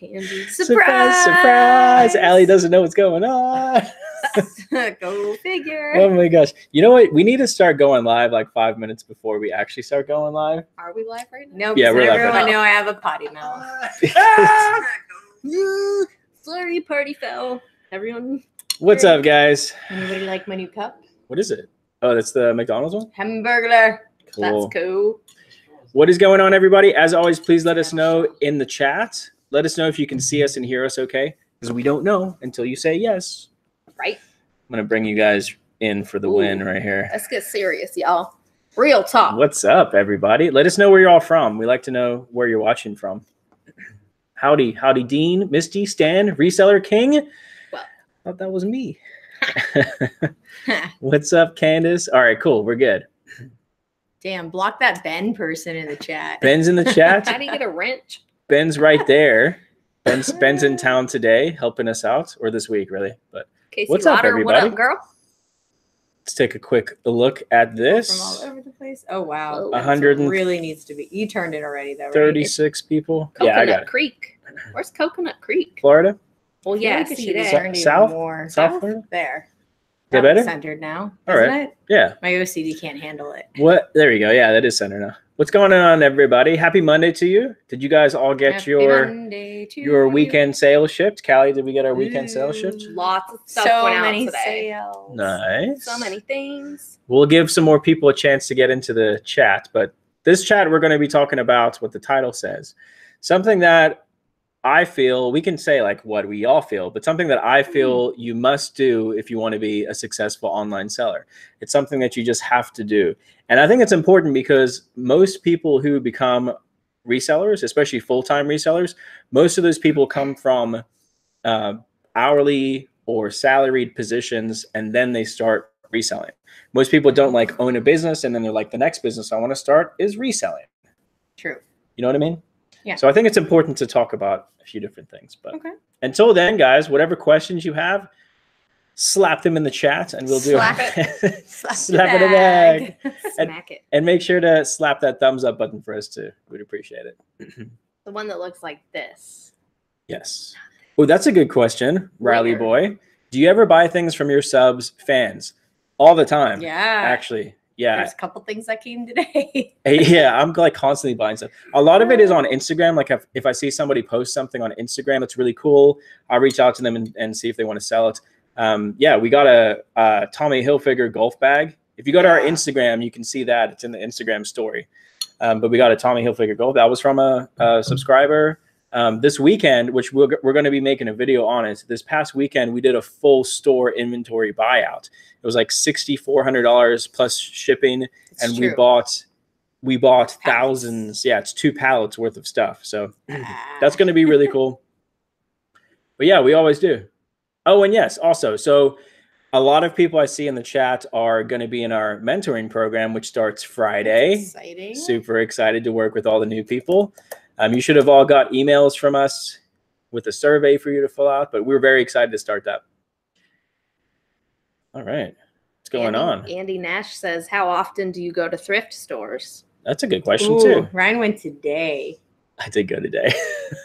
candy. Surprise! Surprise! Allie doesn't know what's going on. Go figure. oh my gosh. You know what? We need to start going live like five minutes before we actually start going live. Are we live right now? No, Yeah, yeah, we're live everyone right know I have a potty mouth. Sorry, party fell. Everyone. What's up, guys? Anybody like my new cup? What is it? Oh, that's the McDonald's one? Hamburglar. Cool. That's cool. What is going on, everybody? As always, please let us know in the chat. Let us know if you can see us and hear us okay, because we don't know until you say yes. Right. I'm going to bring you guys in for the Ooh. win right here. Let's get serious, y'all. Real talk. What's up, everybody? Let us know where you're all from. We like to know where you're watching from. Howdy, howdy, Dean, Misty, Stan, Reseller King. Well. thought that was me. What's up, Candace? All right, cool. We're good. Damn, block that Ben person in the chat. Ben's in the chat. How do you get a wrench? Ben's right there. Ben's, Ben's in town today, helping us out, or this week, really. But Casey What's up, Lauder, what everybody? up, girl? let's take a quick look at From all this. over the place. Oh wow, oh, Whoa. A hundred really needs to be. You turned it already though. Right? 36 people. Coconut Yeah, I got it. Creek. Where's Coconut Creek? Florida? Well, I yeah, like it see there. South? more. South Florida? There. That That better? Centered now. All isn't right. it? Yeah. My OCD can't handle it. What? There we go. Yeah, that is centered now. What's going on, everybody? Happy Monday to you. Did you guys all get Happy your your you. weekend sale shipped? Callie, did we get our weekend sale shipped? Ooh. Lots of stuff So went out many today. sales. Nice. So many things. We'll give some more people a chance to get into the chat, but this chat we're going to be talking about what the title says. Something that I feel we can say like what we all feel, but something that I feel you must do if you want to be a successful online seller. It's something that you just have to do. And I think it's important because most people who become resellers, especially full-time resellers, most of those people come from uh, hourly or salaried positions and then they start reselling. Most people don't like own a business and then they're like the next business I want to start is reselling. True. You know what I mean? Yeah. So I think it's important to talk about a few different things. But Okay. until then, guys, whatever questions you have, slap them in the chat and we'll do Slap it. Slap, Slap it in the bag. And- Smack it. and make sure to slap that thumbs up button for us too. We'd appreciate it. The one that looks like this. Yes. Oh, that's a good question, Riley boy. Do you ever buy things from your subs fans? All the time. Yeah. Actually. Yeah. There's a couple things that came today. Yeah, I'm like constantly buying stuff. A lot of it is on Instagram. Like if, if I see somebody post something on Instagram that's really cool, I'll reach out to them and, and see if they want to sell it. Um, yeah, we got a, uh Tommy Hilfiger golf bag. If you go to our Instagram, you can see that it's in the Instagram story. Um, but we got a Tommy Hilfiger golf. That was from a, a subscriber. Um, this weekend, which we're, we're going to be making a video on it. This past weekend, we did a full store inventory buyout. It was like sixty four hundred dollars plus shipping It's and we bought we bought Pallets. thousands yeah it's two pallets worth of stuff so that's going to be really cool but yeah we always do oh and yes also so a lot of people i see in the chat are going to be in our mentoring program which starts friday exciting. super excited to work with all the new people um, you should have all got emails from us with a survey for you to fill out but we're very excited to start that all right what's going Andy, on Andy Nash says, "How often do you go to thrift stores?" that's a good question Ooh, too Ryan went today. i did go today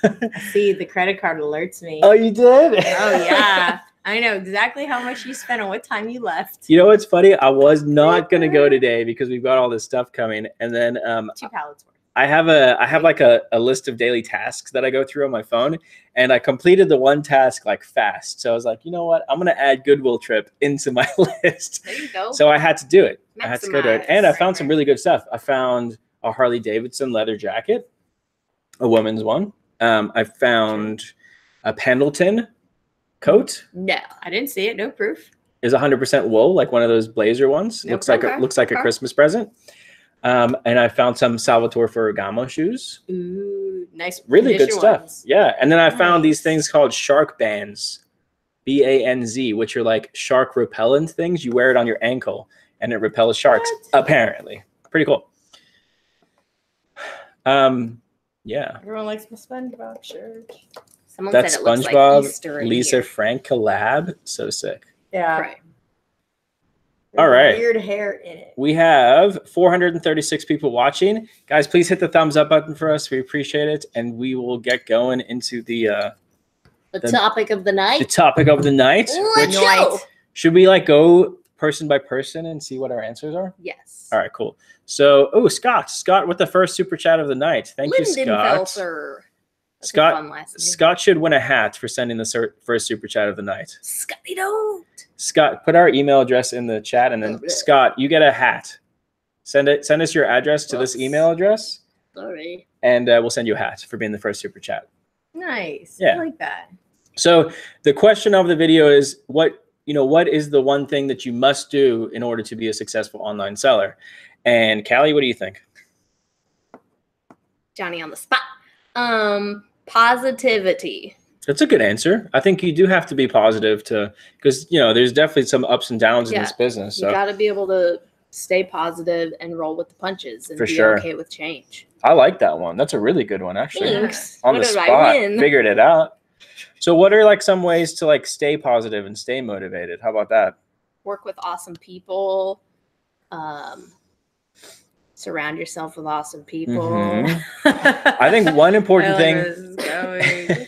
See, the credit card alerts me. Oh, you did? Oh, yeah. I know exactly how much you spent and what time you left. You know what's funny? I was not gonna go today because we've got all this stuff coming, and then um, Two pallets worth. I have a I have like a, a list of daily tasks that I go through on my phone, and I completed the one task like fast. So I was like, you know what? I'm gonna add Goodwill trip into my list. There you go. So I had to do it. I had to go do it, and I found some really good stuff. I found a Harley Davidson leather jacket, a woman's one. Um, I found a Pendleton coat. no. I didn't see it. No proof. is 100% wool, like one of those blazer ones. Nope. Looks like a, looks like a Christmas present. Um, and I found some Salvatore Ferragamo shoes. Ooh, nice. Really good condition stuff. ones. Yeah. And then I found these things called shark bands, B A N Z, which are like shark repellent things. You wear it on your ankle and it repels sharks, What? apparently. Pretty cool. Um, yeah. Everyone likes my SpongeBob shirt. Someone That's said it looks SpongeBob, like Easter Lisa here. Frank collab. So sick. Yeah. Right. All right. Weird hair in it. We have 436 people watching. Guys, please hit the thumbs up button for us. We appreciate it. And we will get going into the uh The, The- topic of the night. the topic of the night. Let's go. Should we like go person by person and see what our answers are? Yes. All right, cool. So, oh, Scott, Scott with the first super chat of the night. Thank you, Scott. That's Scott- fun last name. Scott should win a hat for sending the first super chat of the night. Scotty don't. Scott, put our email address in the chat, and then Okay. Scott, you get a hat. Send it. Send us your address to this email address, Sorry. and uh, we'll send you a hat for being the first super chat. Nice. Yeah. I like that. So the question of the video is what you know what is the one thing that you must do in order to be a successful online seller? And Callie, what do you think? Johnny on the spot. Um, positivity. That's a good answer. I think you do have to be positive to because you know there's definitely some ups and downs in this business. You got to be able to stay positive and roll with the punches and For be sure. okay with change. I like that one. That's a really good one, actually. Thanks. On what the spot, figured it out. So, what are like some ways to like stay positive and stay motivated? How about that? Work with awesome people. Um, surround yourself with awesome people. Mhm. I think one important thing.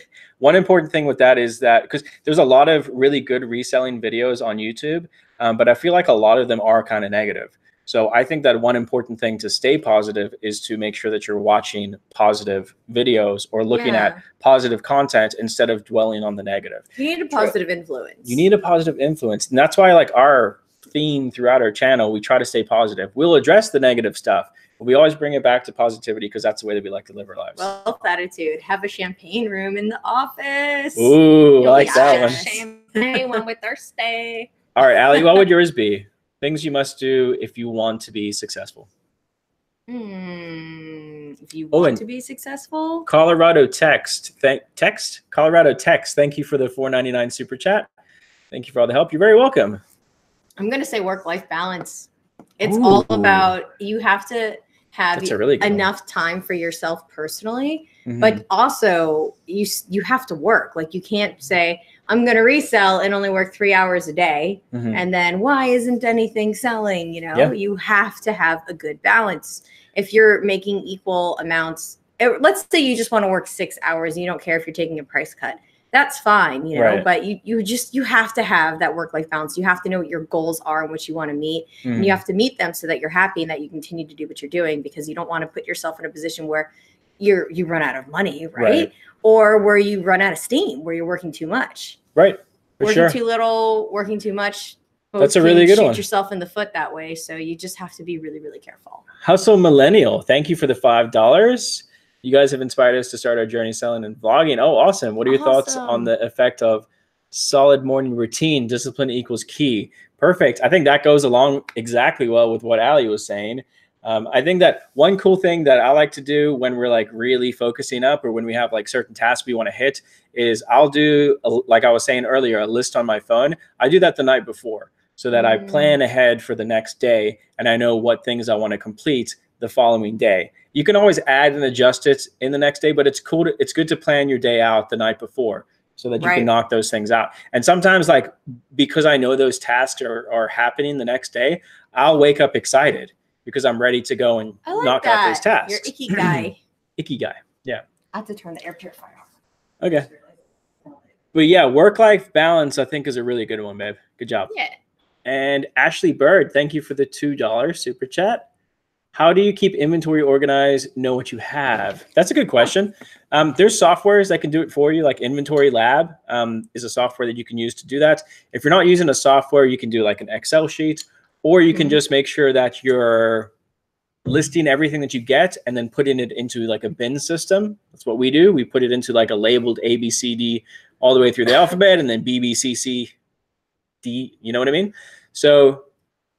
where this is going. one important thing with that is that because there's a lot of really good reselling videos on YouTube, um, but I feel like a lot of them are kind of negative. So I think that one important thing to stay positive is to make sure that you're watching positive videos or looking at positive content instead of dwelling on the negative. You need a positive influence. You need a positive influence, and that's why like our theme throughout our channel, we try to stay positive. We'll address the negative stuff, we always bring it back to positivity because that's the way that we like to live our lives. wealth attitude. Have a champagne room in the office. Ooh, I You'll like that one. Champagne when we're thirsty. All right, Allie, what would yours be? Things you must do if you want to be successful. Hmm. If you Oh, want and- to be successful, Colorado text, thank text. Colorado text. Thank you for the 4.99 super chat. Thank you for all the help. You're very welcome. I'm gonna say work-life balance. It's all about you have to have really good one. enough time for yourself personally, Mhm. but also you you have to work. Like you can't say I'm gonna resell and only work three hours a day, Mhm. and then why isn't anything selling? You know, Yeah. you have to have a good balance. If you're making equal amounts, eh, let's say you just want to work six hours and you don't care if you're taking a price cut. That's fine, you know, Right. but you you just you have to have that work life balance. You have to know what your goals are and what you want to meet and Mhm. you have to meet them so that you're happy and that you continue to do what you're doing because you don't want to put yourself in a position where you're you run out of money right, Right. or where you run out of steam where you're working too much right. For working sure. too little working too much That's a really good shoot one. yourself in the foot that way so you just have to be really really careful Hustle Millennial, thank you for the five dollars. You guys have inspired us to start our journey selling and vlogging. Oh, awesome! What are your thoughts on the effect of solid morning routine? Discipline equals key. Perfect. I think that goes along exactly well with what Ali was saying. Um, I think that one cool thing that I like to do when we're like really focusing up or when we have like certain tasks we want to hit is I'll do, a, like I was saying earlier, a list on my phone. I do that the night before so that I Mm. plan ahead for the next day and I know what things I want to complete the following day. You can always add and adjust it in the next day, but it's cool to, it's good to plan your day out the night before so that you Right. can knock those things out. And sometimes like because I know those tasks are, are happening the next day, I'll wake up excited because I'm ready to go and like knock that out those tasks. you're icky guy Icky guy. Yeah. I have to turn the air purifier off Okay. But yeah, work life balance, I think, is a really good one, babe. Good job. Yeah. And Ashley Bird, thank you for the $2 super chat. How do you keep inventory organized, know what you have? That's a good question. Um, there's softwares that can do it for you, like Inventory Lab um, is a software that you can use to do that. If you're not using a software, you can do like an Excel sheet, or you can Mhm. just make sure that you're listing everything that you get and then putting it into like a bin system. That's what we do. We put it into like a labeled A, B, C, D all the way through the alphabet and then B, B, C, C, D. You know what I mean? So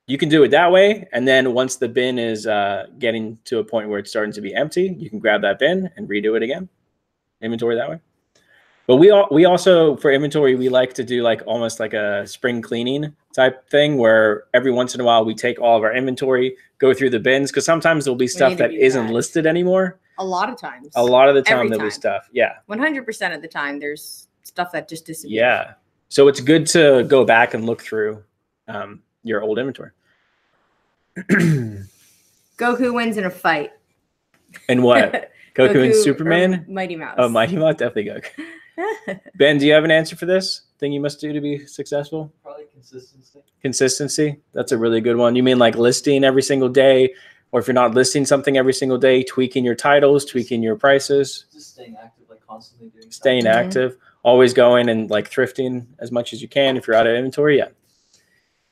you can do it that way. And then once the bin is uh, getting to a point where it's starting to be empty, you can grab that bin and redo it again. Inventory that way. But we all we also for inventory we like to do like almost like a spring cleaning type thing where every once in a while we take all of our inventory, go through the bins because sometimes there'll be stuff that isn't that. listed anymore. a lot of times A lot of the time Every there'll be stuff. Yeah. 100% of the time there's stuff that just disappears Yeah. So it's good to go back and look through um, your old inventory. Goku wins in a fight. and what? Goku, and Superman? Mighty Mouse. Oh, Mighty Mouse, definitely Goku. Ben, do you have an answer for this thing you must do to be successful? Probably consistency. Consistency. That's a really good one. You mean like listing every single day, or if you're not listing something every single day, tweaking your titles, tweaking your prices, Just staying active, like constantly doing. staying Mhm. active, always going and like thrifting as much as you can if you're out of inventory. Yeah.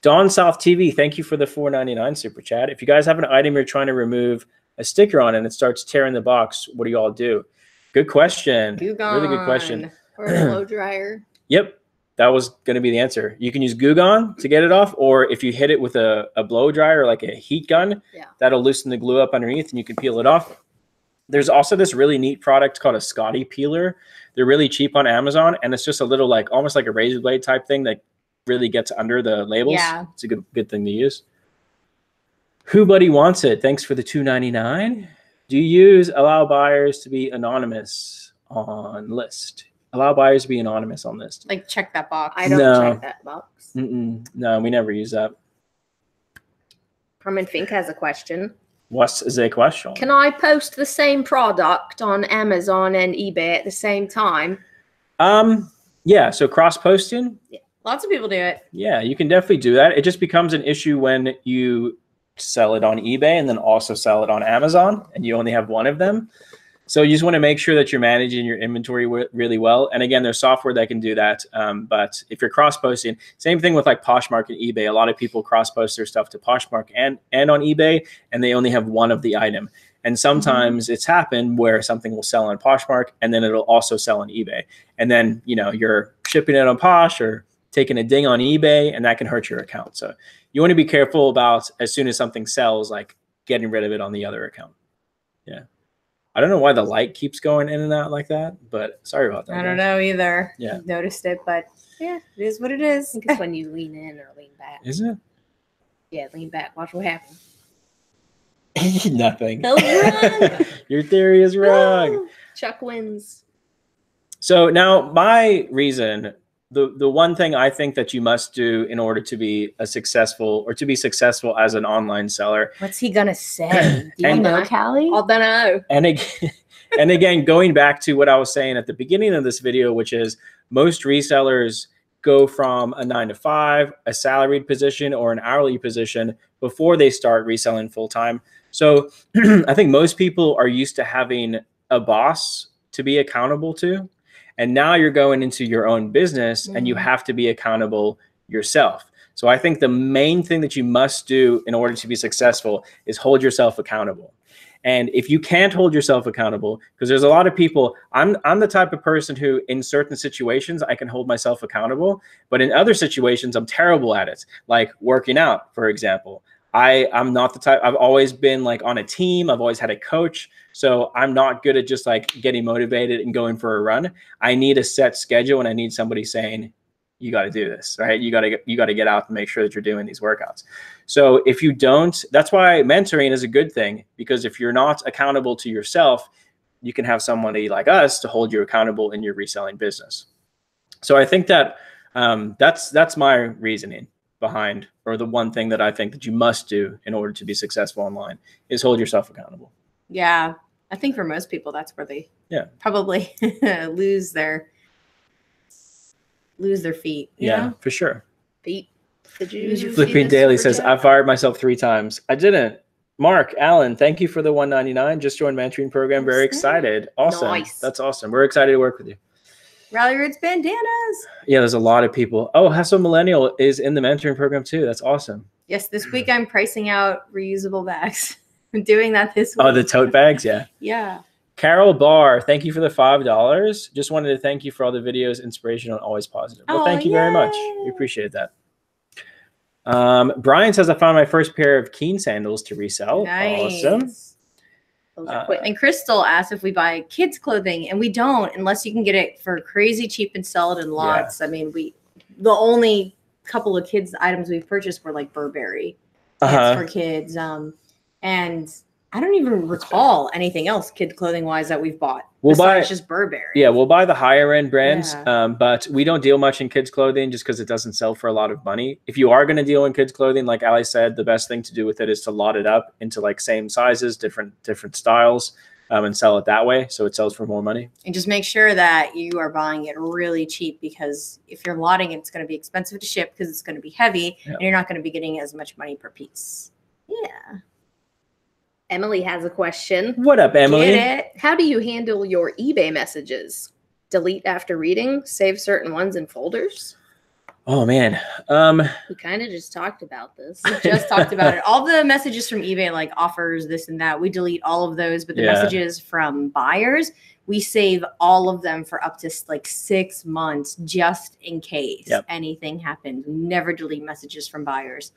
Dawn South TV, thank you for the 4.99 super chat. If you guys have an item you're trying to remove a sticker on and it starts tearing the box, what do you all do? Good question. Really good question. Or a blow dryer. Yep. That was going to be the answer. You can use Goo Gone to get it off, or if you hit it with a, a blow dryer, like a heat gun, Yeah. that'll loosen the glue up underneath and you can peel it off. There's also this really neat product called a Scotty peeler. They're really cheap on Amazon, and it's just a little like almost like a razor blade type thing that really gets under the labels. Yeah. It's a good good thing to use. Who buddy wants it? Thanks for the 299. Do you use allow buyers to be anonymous on list? Allow buyers to be anonymous on list. Like check that box. I don't No. check that box. Mm-mm. No, we never use that. Herman Fink has a question. What's the question? Can I post the same product on Amazon and eBay at the same time? um, yeah. So cross posting, Lots of people do it. yeah, you can definitely do that. It just becomes an issue when you sell it on eBay and then also sell it on Amazon, and you only have one of them. So you just want to make sure that you're managing your inventory wi- really well. And again, there's software that can do that. Um, but if you're cross posting, same thing with like Poshmark and eBay. A lot of people cross post their stuff to Poshmark and and on eBay, and they only have one of the item. And sometimes it's happened where something will sell on Poshmark and then it'll also sell on eBay. And then you know you're shipping it on Posh or taking a ding on eBay, and that can hurt your account. So you want to be careful about as soon as something sells, like getting rid of it on the other account. Yeah. I don't know why the light keeps going in and out like that, but sorry about that. I don't guys. know either. Yeah. Noticed it, but yeah, it is what it I think it's when you lean in or lean back. Is it? Yeah, lean back. Watch what happens. Nothing. No, wrong. Your theory is wrong. Chuck wins. So now my reason, the the one thing I think that you must do in order to be a successful or to be successful as an online seller, What's he gonna say? Do you And- know, Callie? I don't know. and again, and again, going back to what I was saying at the beginning of this video, which is most resellers go from a nine to five, a salaried position, or an hourly position before they start reselling full time. So I think most people are used to having a boss to be accountable to. And now you're going into your own business and you Mhm. have to be accountable yourself. So I think the main thing that you must do in order to be successful is hold yourself accountable. And if you can't hold yourself accountable, because there's a lot of people, I'm I'm the type of person who in certain situations I can hold myself accountable, but in other situations I'm terrible at it. Like working out, for example. I I'm not the type I've always been like on a team, I've always had a coach, so I'm not good at just like getting motivated and going for a run. I need a set schedule and I need somebody saying you got to do this, right? You got to you got to get out and make sure that you're doing these workouts. So if you don't, that's why mentoring is a good thing because if you're not accountable to yourself, you can have somebody like us to hold you accountable in your reselling business. So I think that um, that's that's my reasoning behind, or the one thing that I think that you must do in order to be successful online is hold yourself accountable. yeah, I think for most people, that's where they Yeah. probably lose their lose their feet. you Yeah, know? for sure. Pete, did you? Did you Flipping Daily says. I fired myself three times. I didn't. Mark, Allen, thank you for the 199. Just joined mentoring program. Very excited. Awesome. Nice. That's awesome. We're excited to work with you. Ralli Roots bandanas. Yeah, there's a lot of people. Oh, Hustle Millennial is in the mentoring program too. That's awesome. Yes, this week I'm pricing out reusable bags. I'm doing that this week. Oh, the tote bags. Yeah. yeah. Carol Barr, thank you for the five dollars. Just wanted to thank you for all the videos, inspirational and always positive. Well, Oh, thank you very much. We appreciate that. Um, Brian says I found my first pair of Keen sandals to resell. Nice. Awesome. Those Uh, are quick. And Crystal asked if we buy kids clothing, and we don't unless you can get it for crazy cheap and sell it in lots. I mean, we the only couple of kids items we've purchased were like Burberry Uh-huh. for kids, um, and I don't even recall anything else kid clothing wise that we've bought. We'll buy- besides just Burberry. Yeah, we'll buy the higher end brands, Yeah. um, but we don't deal much in kids clothing just because it doesn't sell for a lot of money. If you are going to deal in kids clothing, like Ali said, the best thing to do with it is to lot it up into like same sizes, different different styles, um, and sell it that way, so it sells for more money. And just make sure that you are buying it really cheap because if you're lotting it, it's going to be expensive to ship because it's going to be heavy Yeah. and you're not going to be getting as much money per piece. Yeah. Emily has a question. What up, Emily? How do you handle your eBay messages? Delete after reading, save certain ones in folders? Oh man, um, We kind of just talked about this. We just talked about it. All the messages from eBay, like offers, this and that, we delete all of those. But the Yeah. messages from buyers, we save all of them for up to like six months just in case Yep. anything happens. We never delete messages from buyers.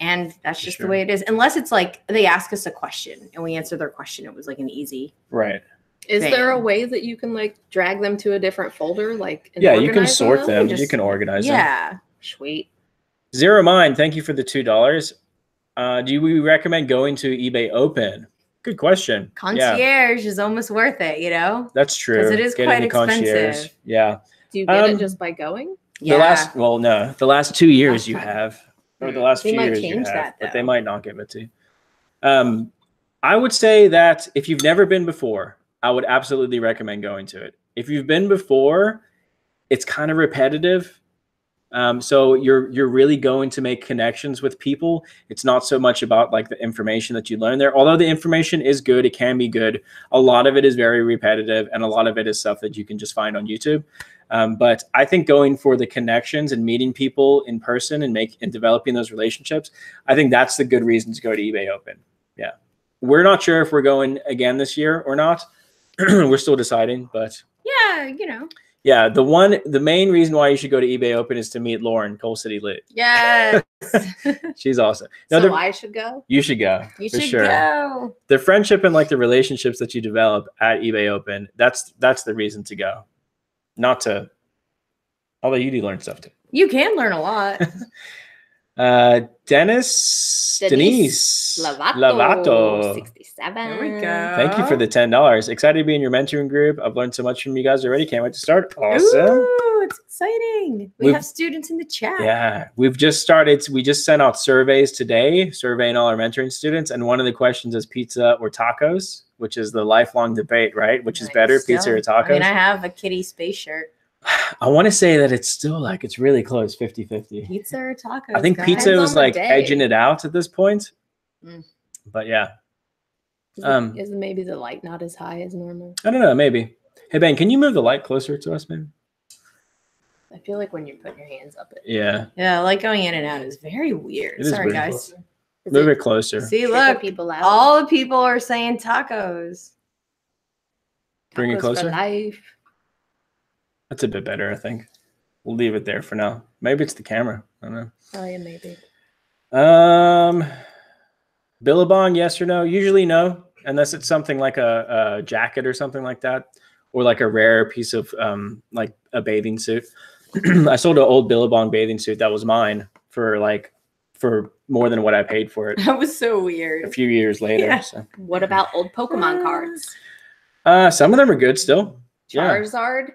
And that's just sure. the way it is. Unless it's like they ask us a question and we answer their question. It was like an easy. right? Is there a way that you can like drag them to a different folder? Like, and Yeah, you can sort them. Just- you can organize them. Yeah. Sweet. Zero Mind, thank you for the two dollars. Uh, do we recommend going to eBay Open? Good question. Yeah, Concierge is almost worth it, you know? that's true. it is Getting quite the concierge. expensive. Yeah. Do you get Um, it just by going? The last, well, no, the last two years you have, or the last They few years you have, that, but they might not give it to you. Um, I would say that if you've never been before, I would absolutely recommend going to it. If you've been before, it's kind of repetitive. Um, so you're you're really going to make connections with people. It's not so much about like the information that you learn there. Although the information is good, it can be good. A lot of it is very repetitive, and a lot of it is stuff that you can just find on YouTube. Um, but I think going for the connections and meeting people in person and make and developing those relationships, I think that's the good reason to go to eBay Open. Yeah, we're not sure if we're going again this year or not. we're still deciding, but Yeah, you know. yeah, the one, the main reason why you should go to eBay Open is to meet Lauren Coal City Lit. Yes. She's awesome. No, so I should go. you should go you should sure. go. The friendship and like the relationships that you develop at eBay Open, that's that's the reason to go, not to. Although you do learn stuff too. You can learn a lot. Uh, Dennis, Denise, Denise Lavato. Lavato. 67. There we go. Thank you for the ten dollars. Excited to be in your mentoring group. I've learned so much from you guys already. Can't wait to start. Awesome. Ooh, it's exciting. We We've- have students in the chat. Yeah, we've just started. We just sent out surveys today, surveying all our mentoring students, and one of the questions is pizza or tacos, which is the lifelong debate, right? Which is better, pizza or tacos? I mean, I have a kitty space shirt. I want to say that it's still like it's really close, 50-50. Pizza or tacos? I think guys? pizza was like edging it out at this point. Mm. But yeah, Is, Um, it, is maybe the light not as high as normal? I don't know. Maybe. Hey Ben, can you move the light closer to us, man? I feel like when you're putting your hands up, it Yeah, Yeah, like going in and out is very weird. Is Sorry, guys. Does move it it closer. See, trigger look, people out. all the people are saying tacos. Bring it Tacos for closer. life. That's a bit better, I think. We'll leave it there for now. Maybe it's the camera. I don't know. Oh yeah, maybe. Um, Billabong, yes or no? Usually no, unless it's something like a, a jacket or something like that, or like a rare piece of um, like a bathing suit. I sold an old Billabong bathing suit that was mine for like for more than what I paid for it That was so weird. a few years later. Yeah. So, What about old Pokemon cards? uh, some of them are good still. Yeah. Charizard.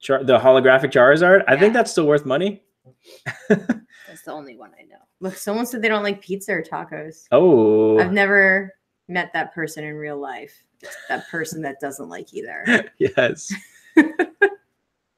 Char- the holographic Charizard, I think that's still worth money. That's the only one I know. Look, someone said they don't like pizza or tacos. Oh, I've never met that person in real life. That person that doesn't like either. yes.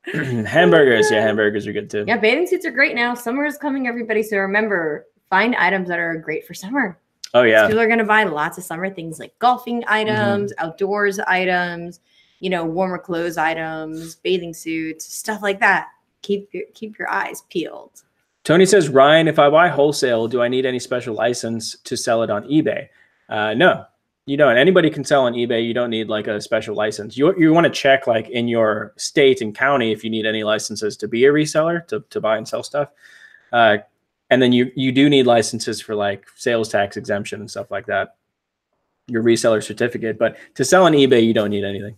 hamburgers, yeah, hamburgers are good too. Yeah, bathing suits are great now. Summer is coming, everybody. So remember, find items that are great for summer. Oh yeah, People are going to buy lots of summer things like golfing items, outdoors items, you know, warmer clothes items, bathing suits, stuff like that. Keep your keep your eyes peeled. Tony says, Ryan, if I buy wholesale, do I need any special license to sell it on eBay? Uh, no, you don't. Anybody can sell on eBay. You don't need like a special license. You, you want to check like in your state and county if you need any licenses to be a reseller to, to buy and sell stuff. Uh, and then you, you do need licenses for like sales tax exemption and stuff like that. Your reseller certificate, but to sell on eBay, you don't need anything.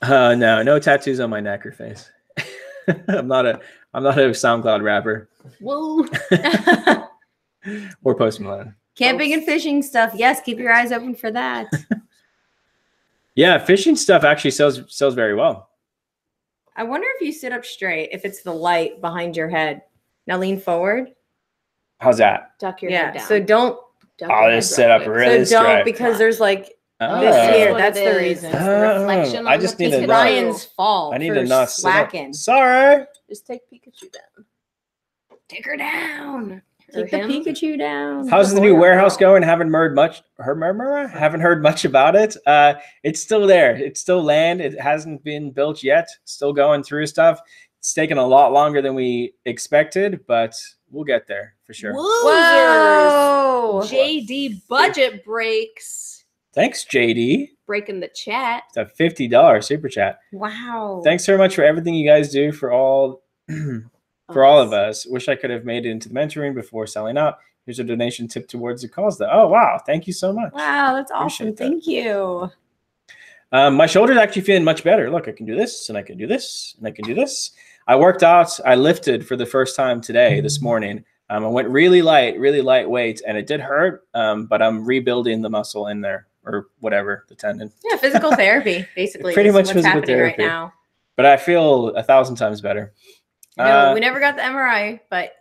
Uh, no, no tattoos on my neck or face. I'm not a I'm not a SoundCloud rapper Whoa. or Post Malone. Camping and fishing stuff. Yes, keep your eyes open for that. Yeah, fishing stuff actually sells sells very well. I wonder if you sit up straight, if it's the light behind your head. Now lean forward. How's that? Duck your yeah. head down. So don't. Duck I'll just sit up quick. really so don't straight. because there's like Oh. this That's here. what That's the reason. It's the reflection oh. I just the need to Pikachu. know. Ryan's fall. I need to not slacken. Sorry. Just take Pikachu down. Take her down. Take the him. Pikachu down. How's the boy new warehouse going? Haven't heard much. Heard murmur? Haven't heard much about it. Uh, it's still there. It's still land. It hasn't been built yet. Still going through stuff. It's taken a lot longer than we expected, but we'll get there for sure. Losers. Whoa. JD budget breaks. Thanks, JD. Breaking the chat. It's a fifty dollars super chat. Wow. Thanks so much for everything you guys do for all for all of us. Wish I could have made it into the mentoring before selling out. Here's a donation tip towards the cause. Though. Oh wow, thank you so much. Wow, that's awesome. That. Thank you. Um, my shoulder's actually feeling much better. Look, I can do this, and I can do this, and I can do this. I worked out. I lifted for the first time today, this morning. Um, I went really light, really lightweight, and it did hurt. Um, but I'm rebuilding the muscle in there, or whatever the tendon. Yeah, physical therapy, basically. Pretty much what's physical happening therapy. right now. But I feel a thousand times better. No, Uh, we never got the MRI, but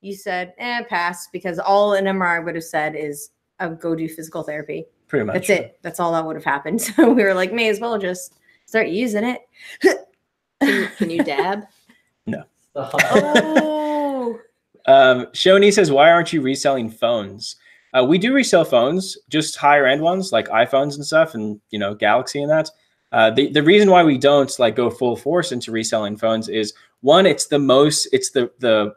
you said, eh, pass, because all an MRI would have said is, uh, go do physical therapy. pretty much. That's it. That's all that would have happened. So we were like, may as well just start using it. Can, can you dab? No. Oh, Um, Shoni says, "Why aren't you reselling phones?" Uh, we do resell phones, just higher end ones like iPhones and stuff, and you know Galaxy and that. Uh, the the reason why we don't like go full force into reselling phones is one, it's the most, it's the the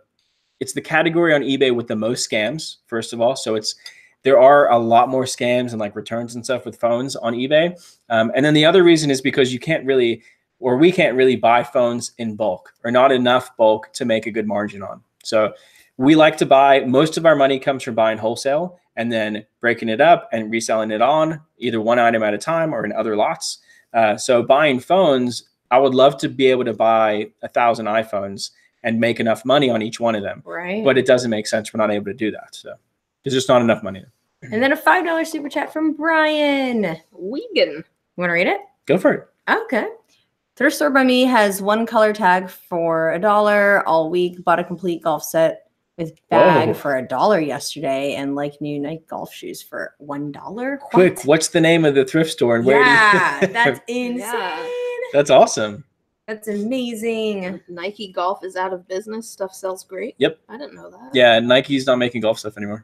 it's the category on eBay with the most scams. First of all, so it's there are a lot more scams and like returns and stuff with phones on eBay. Um, and then the other reason is because you can't really, or we can't really buy phones in bulk or not enough bulk to make a good margin on. So we like to buy most of our money comes from buying wholesale and then breaking it up and reselling it on either one item at a time or in other lots. Uh, so buying phones, I would love to be able to buy a thousand iPhones and make enough money on each one of them, right. but it doesn't make sense. We're not able to do that. So there's just not enough money. and then a $5 super chat from Brian. You Wegan. want to read it? Go for it. Okay. Thrift store by me has one color tag for a dollar all week. Bought a complete golf set with bag Whoa. for a dollar yesterday, and like new Nike golf shoes for one dollar. Quick, what's the name of the thrift store and where? do you- Yeah, that's insane. That's awesome. That's amazing. Nike Golf is out of business. Stuff sells great. Yep. I didn't know that. Yeah, Nike's not making golf stuff anymore.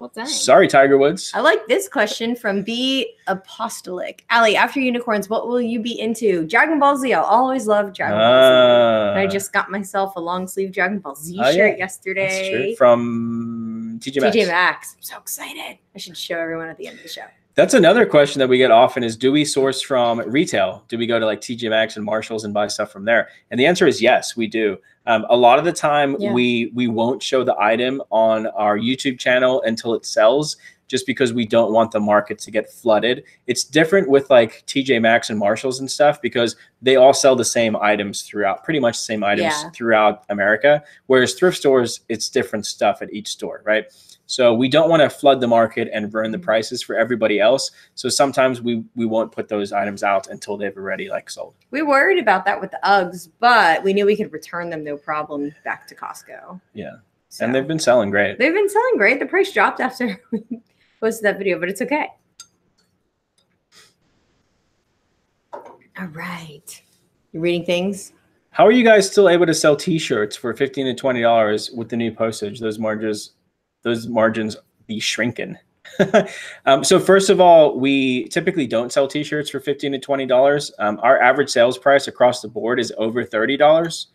Well, dang. Sorry, Tiger Woods. I like this question from B Apostolic. Ali, after unicorns, what will you be into? Dragon Ball Z. I'll always love Dragon Ball Z. Ah, And I just got myself a long sleeve Dragon Ball Z yeah. shirt that's yesterday. true. from TJ Maxx. TJ Maxx. I'm so excited. I should show everyone at the end of the show. That's another question that we get often is do we source from retail? Do we go to like TJ Maxx and Marshalls and buy stuff from there? And the answer is yes, we do. Um, a lot of the time Yeah. we we won't show the item on our YouTube channel until it sells just because we don't want the market to get flooded. It's different with like TJ Maxx and Marshalls and stuff because they all sell the same items throughout, pretty much the same items Yeah. throughout America. Whereas thrift stores, it's different stuff at each store, right? So we don't want to flood the market and burn the Mm-hmm. prices for everybody else. So sometimes we we won't put those items out until they've already like sold. We worried about that with the Uggs, but we knew we could return them no problem back to Costco. Yeah. So, And they've been selling great. they've been selling great. The price dropped after we posted that video, but it's okay. All right. you're reading things? How are you guys still able to sell t-shirts for 15 to 20 dollars with the new postage? Those margins those margins be shrinking. um, so first of all, we typically don't sell t-shirts for 15 to 20 dollars. Um, our average sales price across the board is over 30 dollars.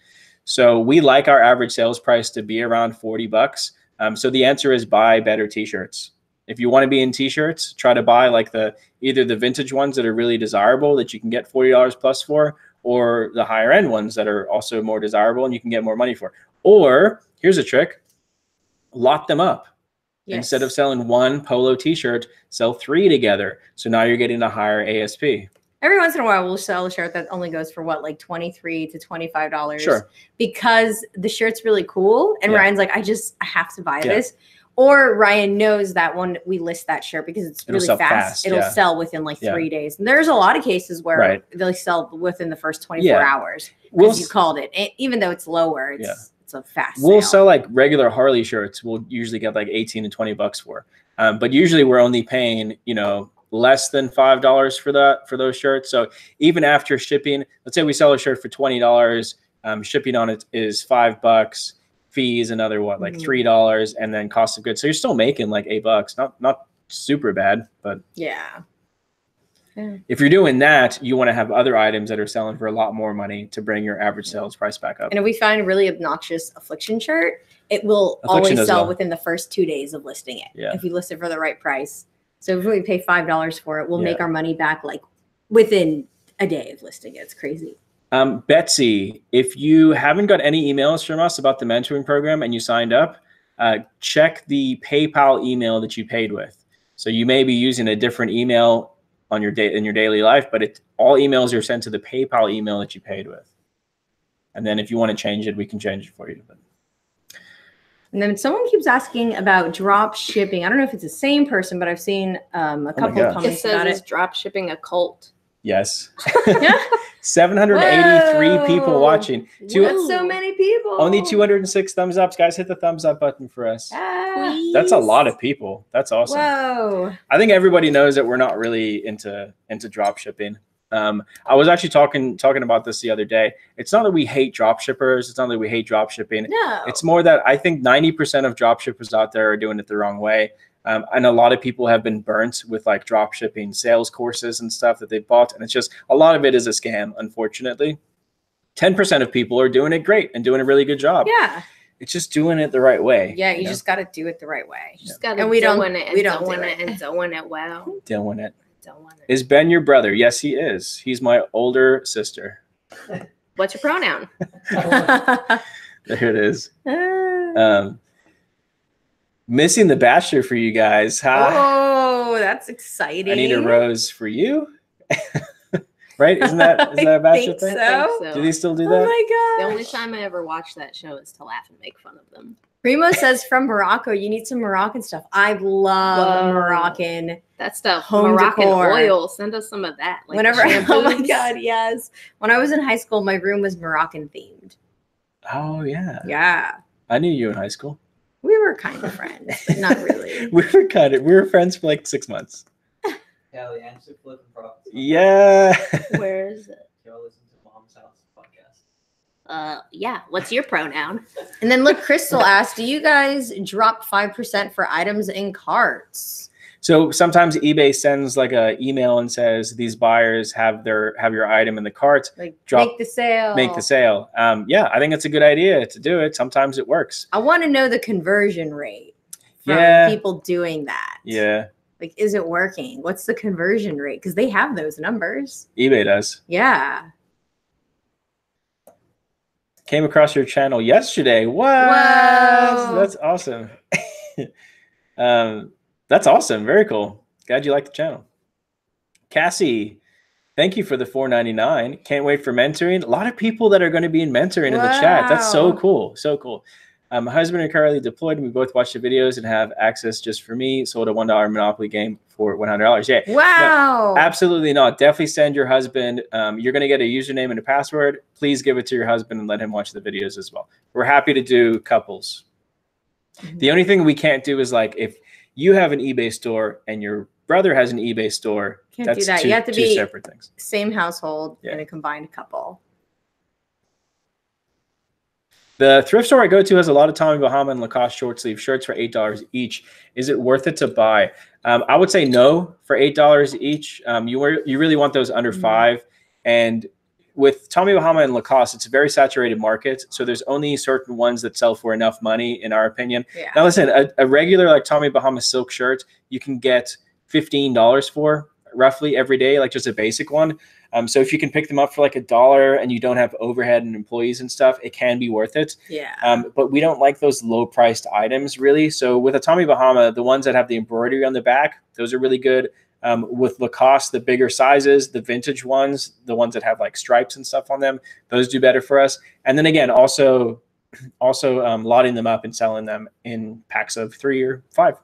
So we like our average sales price to be around 40 bucks. Um, so the answer is buy better t-shirts. If you want to be in t-shirts, try to buy like the either the vintage ones that are really desirable that you can get $40 plus for, or the higher end ones that are also more desirable and you can get more money for. Or here's a trick lot them up. Instead of selling one polo t shirt, sell three together. So now you're getting a higher ASP. Every once in a while, we'll sell a shirt that only goes for what, like twenty three to twenty five dollars. Sure. Because the shirt's really cool, and Yeah. Ryan's like, I just I have to buy Yeah. this. Or Ryan knows that when we list that shirt because it's It'll really fast, fast, it'll yeah. sell within like Yeah. three days. And there's a lot of cases where Right. they sell within the first 24 Yeah. hours. We'll Because you called it. And even though it's lower, it's Yeah. it's a fast we'll sale. sell like regular Harley shirts. We'll usually get like 18 to 20 bucks for. Um, but usually we're only paying, you know, less than five dollars for that for those shirts. So even after shipping, let's say we sell a shirt for twenty dollars, um, shipping on it is five bucks, fees another what, like Mhm. three dollars, and then cost of goods. So you're still making like eight bucks. Not not super bad, but Yeah. if you're doing that, you want to have other items that are selling for a lot more money to bring your average sales price back up. And if we find a really obnoxious affliction shirt, it will Affliction always sell well. within the first two days of listing it. Yeah. If we list it for the right price. So if we pay five dollars for it, we'll Yeah. make our money back like within a day of listing it. It's crazy. Um, Betsy, if you haven't got any emails from us about the mentoring program and you signed up, uh, check the PayPal email that you paid with. So you may be using a different email on your day in your daily life, but it all emails are sent to the PayPal email that you paid with. And then if you want to change it, we can change it for you. But And then someone keeps asking about drop shipping. I don't know if it's the same person, but I've seen um, a Oh couple of comments It says about it's it. drop shipping a cult. Yes, Yeah. 783 people watching. Two, That's so many people. only 206 thumbs ups, guys. Hit the thumbs up button for us. Ah, That's a lot of people. That's awesome. Whoa. I think everybody knows that we're not really into into drop shipping. Um, I was actually talking talking about this the other day. It's not that we hate drop shippers. It's not that we hate drop shipping. No. It's more that I think 90% of drop shippers out there are doing it the wrong way. Um, and a lot of people have been burnt with like drop shipping sales courses and stuff that they've bought. And it's just a lot of it is a scam, unfortunately. 10% of people are doing it great and doing a really good job. yeah. It's just doing it the right way. Yeah. You know, just got to do it the right way. Just gotta And we don't- doing it and we don't do doing it. it and doing it well. doing it. Doing it. Is Ben your brother? Yes, he is. He's my older sister. What's your pronoun? There it is. Um, missing the bachelor for you guys. Huh? Oh, that's exciting. I need a rose for you. right? Isn't that isn't that a bachelor think thing? I So? Do they still do oh that? Oh my god! The only time I ever watched that show is to laugh and make fun of them. Primo says from Morocco, you need some Moroccan stuff. I love Whoa. Moroccan. That stuff, Home Moroccan decor. oil. Send us some of that. like Whenever, oh my god, yes. When I was in high school, my room was Moroccan themed. Oh yeah. Yeah, I knew you in high school. We were kind of friends, but not really. we were kind of we were friends for like six months. Yeah, the answer flip and props. Yeah. Where is it? Y'all listen to Mom's House podcast. Uh, yeah. What's your pronoun? And then look, Crystal asked, "Do you guys drop five percent for items in carts?" So sometimes eBay sends like a email and says these buyers have their have your item in the cart, Like Drop- make the sale. make the sale. Um, yeah, I think it's a good idea to do it. Sometimes it works. I want to know the conversion rate from Yeah. people doing that. Yeah, Like, is it working? What's the conversion rate? Because they have those numbers. eBay does. Yeah. Came across your channel yesterday. Whoa. That's awesome. um, that's awesome. Very cool. Glad you like the channel. Cassie, thank you for the 499. Can't wait for mentoring. A lot of people that are going to be in mentoring in the chat. That's so cool. So cool. Um, my husband are currently deployed, and we both watch the videos and have access just for me. Sold a one dollar Monopoly game for one hundred dollars. Yeah, Wow. Absolutely not. Definitely send your husband. Um, you're going to get a username and a password. Please give it to your husband and let him watch the videos as well. We're happy to do couples. Mhm. The only thing we can't do is like if you have an eBay store and your brother has an eBay store. Can't do that's that. Two, You have to be- separate things. Same household Yeah. and a combined couple. The thrift store I go to has a lot of Tommy Bahama and Lacoste short sleeve shirts for eight dollars each. Is it worth it to buy? Um, I would say no for eight dollars each. Um, you were you really want those under Mhm. five, and with Tommy Bahama and Lacoste, it's a very saturated market. So there's only certain ones that sell for enough money, in our opinion. Yeah. Now listen, a, a regular like Tommy Bahama silk shirt you can get fifteen dollars for roughly every day, like just a basic one. Um, so if you can pick them up for like a dollar and you don't have overhead and employees and stuff, it can be worth it. Yeah. Um, but we don't like those low priced items really. So with a Tommy Bahama, the ones that have the embroidery on the back, those are really good. Um, with Lacoste, the bigger sizes, the vintage ones, the ones that have like stripes and stuff on them, those do better for us. And then again, also also um, lotting them up and selling them in packs of three or five.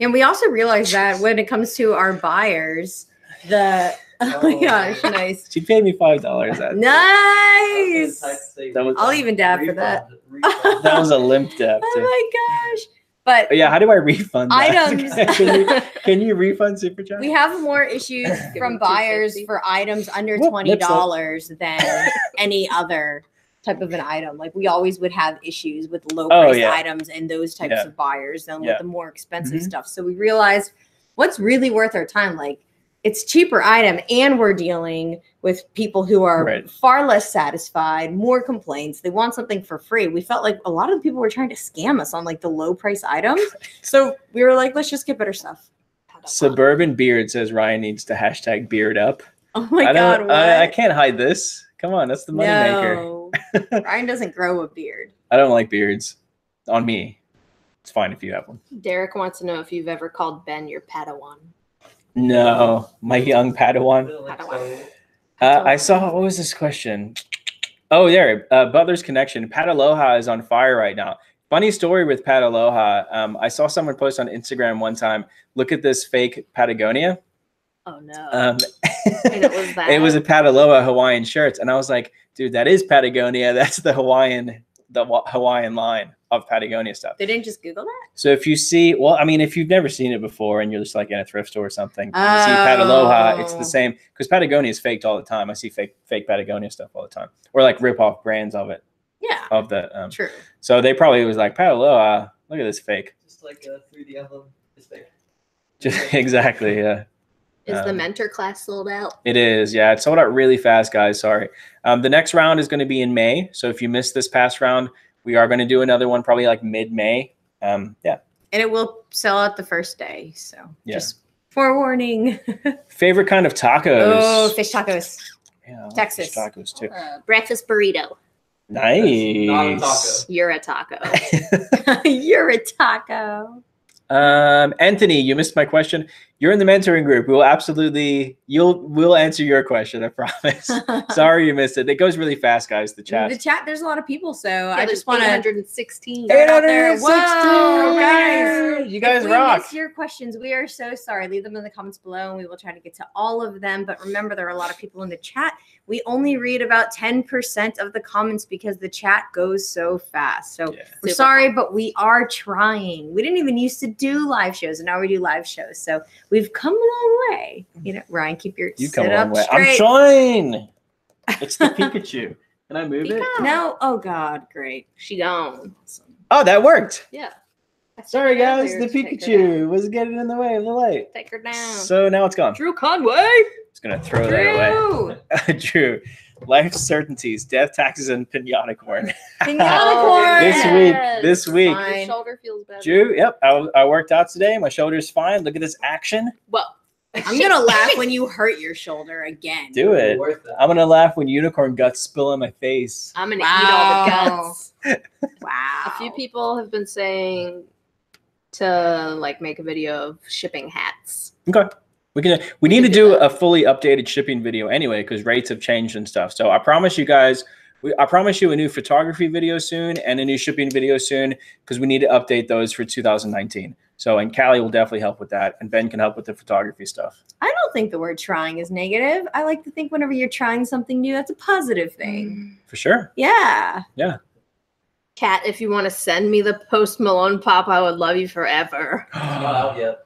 And we also realize that when it comes to our buyers, the oh my Oh. gosh, nice, She paid me five dollars. That nice. That was- I'll even dab for that. that was a limp dab. Oh my gosh! But But yeah, how do I refund that? Items. can, you, can you refund super chat? we have more issues from buyers for items under Whoop, twenty dollars than any other type of an item. Like we always would have issues with low Oh, price yeah. items and those types Yeah. of buyers than Yeah. with the more expensive Mhm. stuff. So we realized what's really worth our time. Like it's cheaper item and we're dealing with people who are Right. far less satisfied, more complaints. They want something for free. We felt like a lot of the people were trying to scam us on like the low price items. So we were like, let's just get better stuff. Suburban beard says Ryan needs to hashtag beard up. Oh my I god? I, I can't hide this. Come on, that's the moneymaker. no. Ryan doesn't grow a beard. I don't like beards on me. It's fine if you have one. Derek wants to know if you've ever called Ben your Padawan. No, my young Padawan. Padawan. Uh, I saw. What was this question? Oh, there. Uh, Butler's connection. Pataloha is on fire right now. Funny story with Pataloha. Um, I saw someone post on Instagram one time. Look at this fake Patagonia. Oh no. Um, it was it was a Pataloha Hawaiian shirts, and I was like, dude, that is Patagonia. That's the Hawaiian, the Wa- Hawaiian line of Patagonia stuff. They didn't just Google that? So if you see, well, I mean, if you've never seen it before and you're just like in a thrift store or something, you see Pataloha, it's Oh. the same because Patagonia is faked all the time. I see fake fake Patagonia stuff all the time, or like rip off brands of it Yeah, of the. Um, true. so they probably was like Pataloha. Look at this fake. Just like a 3D emblem. It's fake. Just exactly. Yeah, Is the um, mentor class sold out? it is. Yeah, it sold out really fast, guys. Sorry. Um, the next round is going to be in May. So if you missed this past round, we are going to do another one probably like mid May. Um, yeah. And it will sell out the first day. So Yeah. just forewarning. Favorite kind of tacos. Oh, fish tacos. Yeah, Texas. fish tacos too. Uh, breakfast burrito. Nice. not a taco. You're a taco. You're a taco. Um, Anthony, you missed my question. You're in the mentoring group. We'll absolutely you'll we'll answer your question. I promise. Sorry you missed it. It goes really fast, guys. The chat. The chat, there's a lot of people, so Yeah, I just want to 816. Eight out. Whoa, guys. You guys if we rock. miss your questions, we are so sorry. Leave them in the comments below, and we will try to get to all of them. But remember, there are a lot of people in the chat. We only read about 10% of the comments because the chat goes so fast. So Yeah. we're sorry, but we are trying. We didn't even used to do live shows, and now we do live shows. So we've come a long way. You know, Ryan, keep your You sit come a up long way. I'm straight. trying. It's the Pikachu. Can I move it? no, oh God, great. She gone. Awesome. Oh, that worked. Yeah. Sorry, guys. The to take her down. Pikachu was getting in the way of the light. Take her down. So now it's gone. Drew Conway. Just gonna throw that away. Drew, Drew, life certainties, death, taxes, and pinata corn. pinata oh, corn. This week, this week. Your Fine. shoulder feels better. Drew, yep, I, I worked out today. My shoulder's fine. Look at this action. Well, I'm gonna laugh when you hurt your shoulder again. Do it. I'm gonna laugh when unicorn guts spill on my face. I'm gonna eat all the Wow. guts. Wow. A few people have been saying to like make a video of shipping hats. Okay. We can we need to do a fully updated shipping video anyway because rates have changed and stuff. So I promise you guys, we, I promise you a new photography video soon and a new shipping video soon because we need to update those for 2019. So and Callie will definitely help with that, and Ben can help with the photography stuff. I don't think the word trying is negative. I like to think whenever you're trying something new, that's a positive thing. Mm. For sure. Yeah. Yeah. Kat, if you want to send me the Post Malone pop, I would love you forever. It's not out yet.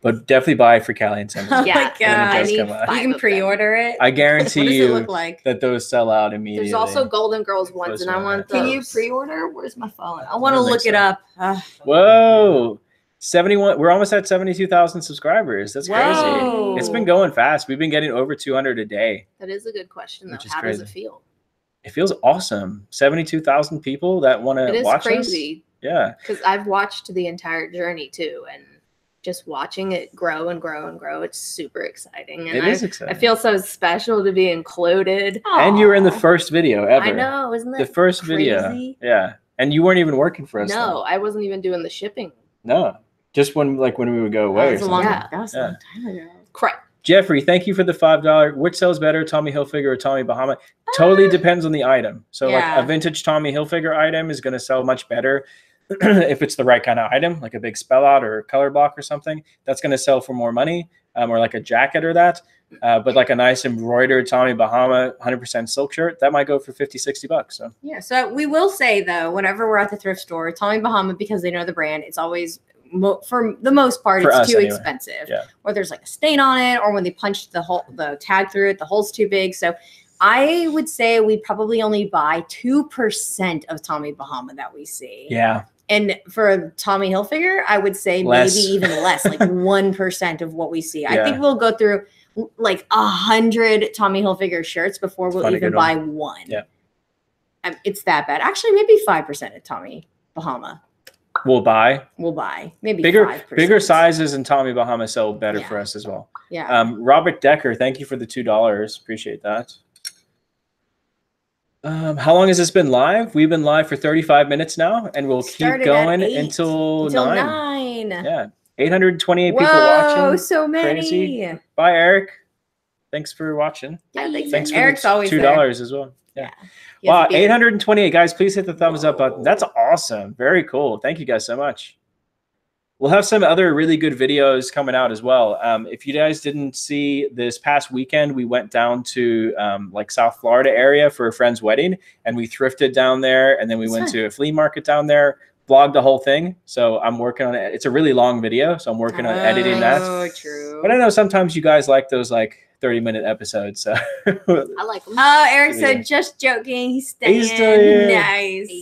But definitely buy it for Callie and send Oh. Yeah, my god. I need five You can pre-order it. I what guarantee does it you look like? that those sell out immediately. There's also Golden Girls ones, and I want one. those. Can you pre-order? Where's my phone? I want to look think it up. Ugh. Whoa. 71 we're almost at 72,000 subscribers. That's crazy. Whoa. It's been going fast. We've been getting over 200 a day. That is a good question, though. Which is How does it crazy. feel? It feels awesome. 72,000 people that want It to is watch crazy us. Yeah. because I've watched the entire journey too, and just watching it grow and grow and grow, it's super exciting. And It I, is exciting. I feel so special to be included. and you were in the first video ever. I know, isn't that The that first video. Yeah. And you weren't even working for us. No, I wasn't even doing the shipping. No. Just when like when we would go away. or was a long. Yeah. that was a Yeah. long time ago. Correct. Jeffrey, thank you for the five dollar. Which sells better, Tommy Hilfiger or Tommy Bahama? Totally Ah. depends on the item. So Yeah. like a vintage Tommy Hilfiger item is going to sell much better if it's the right kind of item, like a big spell out or color block or something. That's going to sell for more money, um, or like a jacket or that. Uh, but like a nice embroidered Tommy Bahama 100% silk shirt, that might go for 50, 60 bucks. So Yeah. So we will say though, whenever we're at the thrift store, Tommy Bahama, because they know the brand, it's always mo- for the most part, For it's too anyway. expensive. Yeah. Or there's like a stain on it, or when they punched the hole, the tag through it, the hole's too big. So I would say we probably only buy two percent of Tommy Bahama that we see. yeah, And for Tommy Hilfiger, I would say Less. maybe even less, like one percent of what we see. I think we'll go through like a hundred Tommy Hilfiger shirts before we'll even buy one. one. Yeah. Um, It's that bad. Actually, maybe five percent of Tommy Bahama we'll buy we'll buy. Maybe bigger 5%. bigger sizes and Tommy Bahama sell better for us as well. Yeah. Um, Robert Decker, thank you for the two dollars. Appreciate that. Um, how long has this been live? We've been live for 35 minutes now, and we'll Started keep going eight until, Until nine. nine. Yeah, 828 people Whoa, watching. so many. Crazy. Bye, Eric. Thanks for watching. Yeah, thanks, Thanks for Eric's always two dollars as well. Yeah. Has Wow, 828 guys. Please hit the thumbs up button. That's awesome. Very cool. Thank you guys so much. We'll have some other really good videos coming out as well. Um, if you guys didn't see this past weekend, we went down to um, like South Florida area for a friend's wedding, and we thrifted down there, and then we That's went fun. to a flea market down there. Vlogged the whole thing, so I'm working on it. It's a really long video, so I'm working on editing that. Oh, true. But I know sometimes you guys like those like 30 minute episodes, so I like them. Oh, Eric Yeah. said, just joking. He's staying. He's still here. Nice.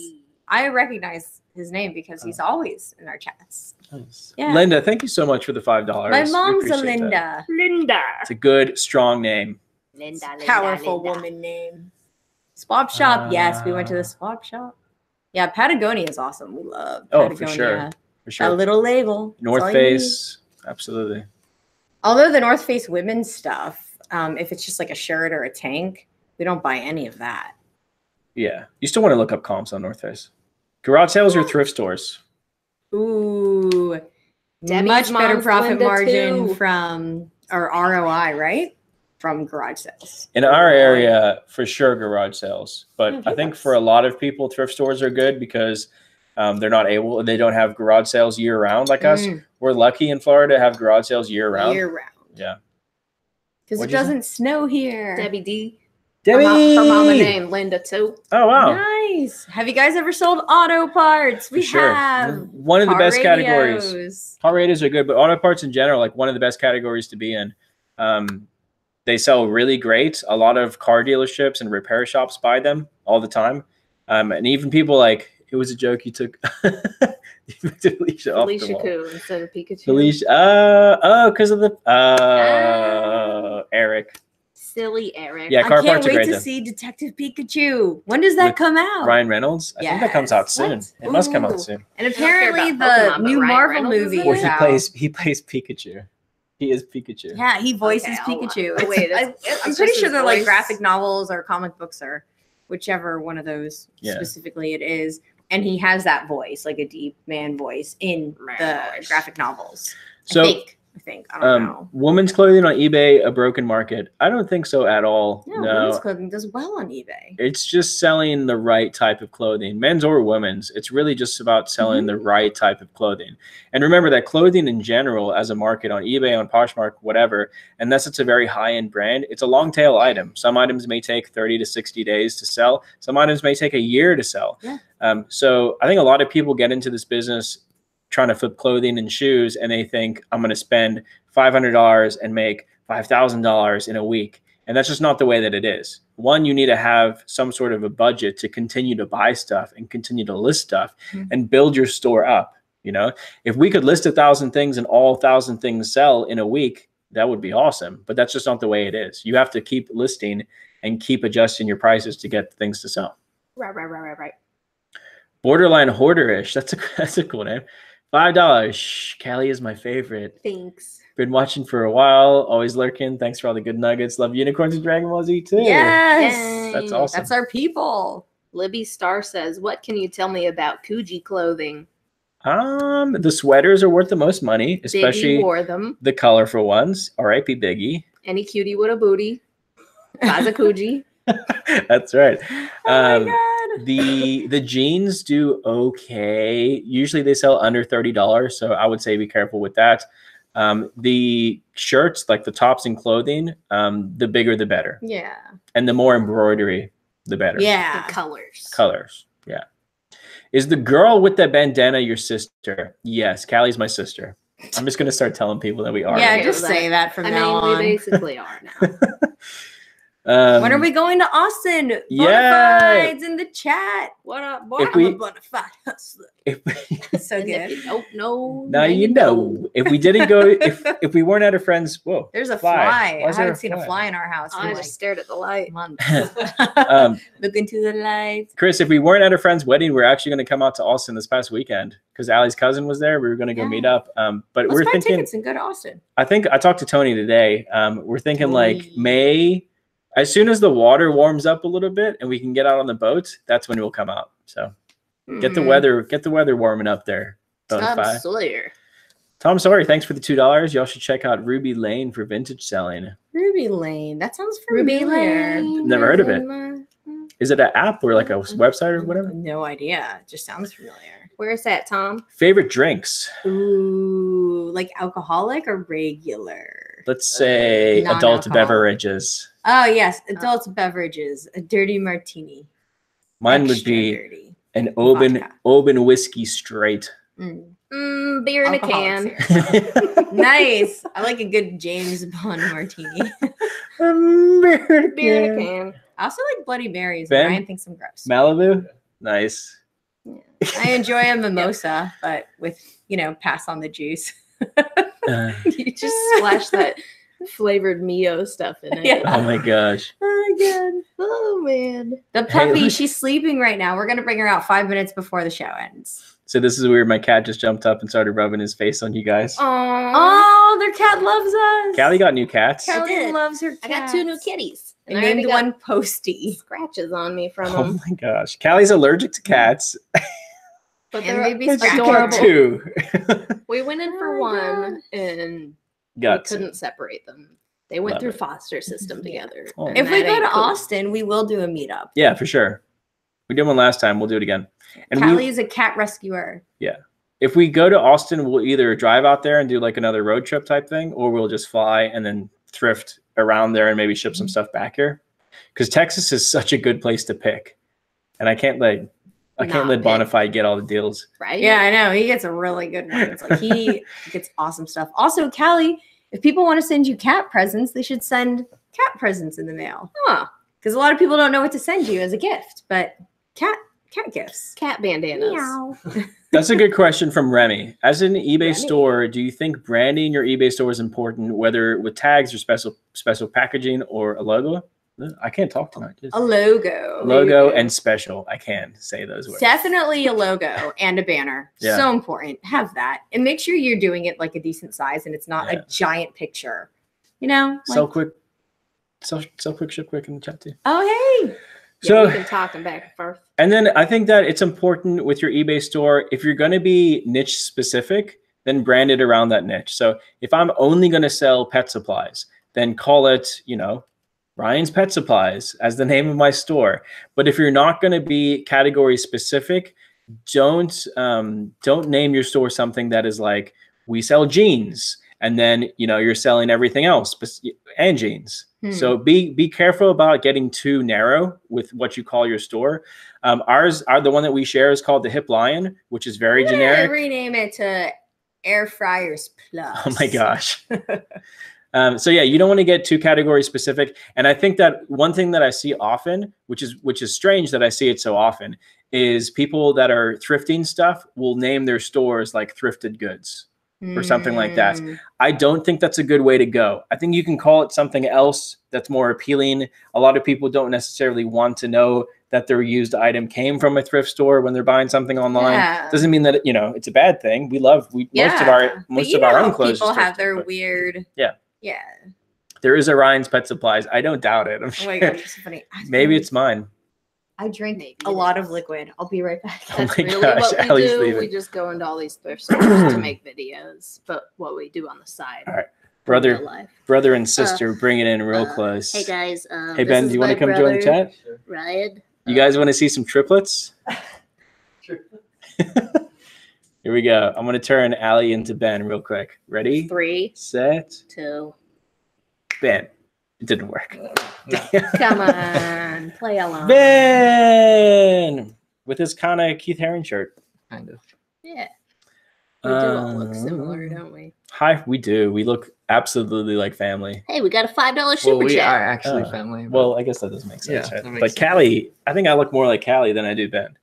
I recognize his name because he's always in our chats. Nice. Yeah. Linda, thank you so much for the five dollars. My mom's a Linda. Linda. It's a good, strong name. Linda. Linda Powerful Linda. woman name. Swap shop. yes, we went to Uh, the swap shop. Yeah, Patagonia is awesome. We love Oh, Patagonia. for sure. For A sure. little label. North all you need. Face, absolutely. Although the North Face women's stuff, um, if it's just like a shirt or a tank, we don't buy any of that. Yeah, you still want to look up comps on North Face. Garage sales or thrift stores? Ooh, Debbie's much better profit Linda, margin too. from or ROI, right? From garage sales. In our area, for sure, garage sales. But Yeah, I think for a lot of people, thrift stores are good because um, they're not able, they don't have garage sales year round like us. Mm, We're lucky in Florida to have garage sales year round. year round. Yeah. Because it What'd you say? doesn't snow here. Debbie D. Debbie! Her, mo- her mama named Linda too. Oh, wow. Nice. Have you guys ever sold auto parts? We sure. have. One of the Car best categories. Car radios are good, but auto parts in general, like one of the best categories to be in. Um, they sell really great. A lot of car dealerships and repair shops buy them all the time. Um, and even people like, it was a joke you took you took Alicia the wall. Koo instead of Pikachu. Alicia, uh, oh, because of the, uh, Eric. Silly Eric. Yeah, I car can't parts are wait great to though. see Detective Pikachu. When does that With come out? Ryan Reynolds. I think that comes out soon. What? It must come Ooh. out soon. And I don't apparently about the Pokemon, but new Ryan Marvel Reynolds is movie in Where is he out. plays, he plays Pikachu. He is Pikachu. Yeah, he voices Okay, I'll- Pikachu. oh, It's- wait, I, it's- I'm it's pretty just sure his they're like voice? graphic novels or comic books or whichever one of those Yeah. specifically it is. And he has that voice, like a deep man voice in Man the voice. graphic novels. So, I think. I think. I don't um, know. women's clothing on eBay, a broken market. I don't think so at all. No, no, women's clothing does well on eBay. it's just selling the right type of clothing, men's or women's. It's really just about selling Mm-hmm. the right type of clothing. And remember that clothing in general, as a market on eBay, on Poshmark, whatever, unless it's a very high end brand, it's a long tail item. Some items may take 30 to 60 days to sell, some items may take a year to sell. Yeah. Um, so I think a lot of people get into this business trying to flip clothing and shoes and they think, I'm going to spend $500 and make $5,000 in a week. And that's just not the way that it is. One, you need to have some sort of a budget to continue to buy stuff and continue to list stuff Mhm. and build your store up. You know, if we could list a thousand things and all thousand things sell in a week, that would be awesome. But that's just not the way it is. You have to keep listing and keep adjusting your prices to get things to sell. Right, right, right, right, right. Borderline hoarderish. That's a that's a cool name. Five dollars. Shh, Callie is my favorite. Thanks. Been watching for a while. Always lurking. Thanks for all the good nuggets. Love unicorns and Dragon Ball Z too. Yes. That's awesome. That's our people. Libby Star says, "What can you tell me about Coogi clothing? Um, the sweaters are worth the most money, especially Biggie wore them. the colorful ones. R.I.P. Biggie. Any cutie with a booty. Kazakuji. That's right. Oh Um, my god. the the jeans do okay. Usually they sell under thirty dollars, so I would say be careful with that. Um, the shirts, like the tops and clothing, um, the bigger the better, Yeah. and the more embroidery, the better. Yeah. The colors. colors. Yeah. Is the girl with the bandana your sister? Yes, Callie's my sister. I'm just gonna start telling people that we are. Yeah, okay just with say that. that from I now mean, on. we basically are now. Um, when are we going to Austin? Yeah. In the chat. What up, boy? If I'm we- a bona hustler. If, So good. you don't now you know. If we didn't go, if if we weren't at a friend's, whoa. There's a Fly. fly. I is there a haven't seen a fly? fly in our house I just like stared at the light. months. Um, Look into the lights. Chris, if we weren't at a friend's wedding, we're actually going to come out to Austin this past weekend because Allie's cousin was there. We were going to go Yeah. meet up. Um, but Let's we're buy thinking. tickets and go to Austin. I think I talked to Tony today. Um, we're thinking like May, as soon as the water warms up a little bit and we can get out on the boat, that's when we'll come out. So get the Mhm. weather, get the weather warming up there. Tom Bonafide. Sawyer. Tom Sawyer, thanks for the two dollars. Y'all should check out Ruby Lane for vintage selling. Ruby Lane. That sounds familiar. Ruby. Lane. Never heard of it. it. Is it an app or like a website or whatever? No idea. Just sounds familiar. Where's that, Tom? Favorite drinks? Ooh, like alcoholic or regular? Let's say adult beverages. Oh yes, adult beverages. A dirty martini. Mine would be dirty. an Oban Vodka. Oban whiskey straight. Mm. Mm, beer in a can. Nice. I like a good James Bond martini. Beer in a can. I also like Bloody Marys. Ben? Ryan thinks I'm gross. Malibu, nice. I enjoy a mimosa, but with you know, pass on the juice. Uh, You just splash that flavored Mio stuff in it. Yeah. oh my gosh. Oh my god. Oh man. The puppy, look. she's sleeping right now. We're gonna bring her out five minutes before the show ends. So this is weird. My cat just jumped up and started rubbing his face on you guys. Aww. Oh, their cat loves us. Callie got new cats. Cal- Callie loves her. I got two new cats. kitties. I And I named got one Posty. scratches on me from Oh them. my gosh. Callie's allergic to cats. But they're maybe But adorable. two. We went in for Oh my one and got we couldn't separate them. They went Love through it. foster system together. Oh. and If we that go ain't to cool. Austin, we will do a meetup. Yeah, for sure. We did one last time. We'll do it again. And we, Callie is a cat rescuer. Yeah. If we go to Austin, we'll either drive out there and do like another road trip type thing, or we'll just fly and then thrift around there and maybe ship Mm-hmm. some stuff back here. Because Texas is such a good place to pick, and I can't let I can't let pick. Bonafide get all the deals. right? Yeah, I know. He gets a really good one. It's like he gets awesome stuff. Also, Callie, if people want to send you cat presents, they should send cat presents in the mail. Huh. Because a lot of people don't know what to send you as a gift, but cat cat gifts. Cat bandanas. Meow. That's a good question from Remy. As an eBay Remy. store, do you think branding your eBay store is important, whether with tags or special special packaging or a logo? I can't talk tonight. Just A logo. logo and special. I can say those words. Definitely a logo and a banner. Yeah. So important. Have that. And make sure you're doing it like a decent size and it's not Yeah. a giant picture. You know? Sell Like, quick, sell, sell quick, ship quick in the chat too. oh, hey. Yeah, So- we can talk and back and forth. And then I think that it's important with your eBay store, if you're going to be niche specific, then brand it around that niche. So if I'm only going to sell pet supplies, then call it, you know, Ryan's Pet Supplies as the name of my store. But if you're not going to be category specific, don't um, don't name your store something that is like we sell jeans, and then you know you're selling everything else and jeans. Hmm. So be be careful about getting too narrow with what you call your store. Um, ours, our, the one that we share is called the Hip Lion, which is very generic. rename it to Air Fryers Plus. Oh my gosh. um, so yeah, you don't want to get too category specific. And I think that one thing that I see often, which is which is strange that I see it so often, is people that are thrifting stuff will name their stores like thrifted goods. or something like that. Mm. I don't think that's a good way to go. I think you can call it something else that's more appealing. A lot of people don't necessarily want to know that their used item came from a thrift store when they're buying something online. Yeah. Doesn't mean that you know it's a bad thing. We love we most of Yeah. our most of our own clothes. People have their but weird. Yeah. Yeah. There is a Ryan's Pet Supplies. I don't doubt it. I'm Oh sure. my gosh, it's so funny. Maybe it's mine. I drink Maybe a lot is. of liquid. I'll be right back. Oh my really gosh, what we Allie's do. leaving. We just go into all these thrift stores to make videos, but what we do on the side. All right. Brother, brother and sister, bring it in real uh, close. Hey guys. Um, Hey Ben, do you want to my come join the chat? Sure. Ryan. You guys want to see some triplets? Sure. Here we go. I'm gonna turn Allie into Ben real quick. Ready, Three, set, two. Ben. It didn't work. No. Come on, play along. Ben with his kind of Keith Haring shirt. Kind of. Yeah. We do all look similar, Um, don't we? Hi, we do. We look absolutely like family. Hey, we got a five dollar super Well, we chat. are actually Uh, family. but Well, I guess that doesn't make sense. Yeah, right? makes But sense. Callie, I think I look more like Callie than I do Ben.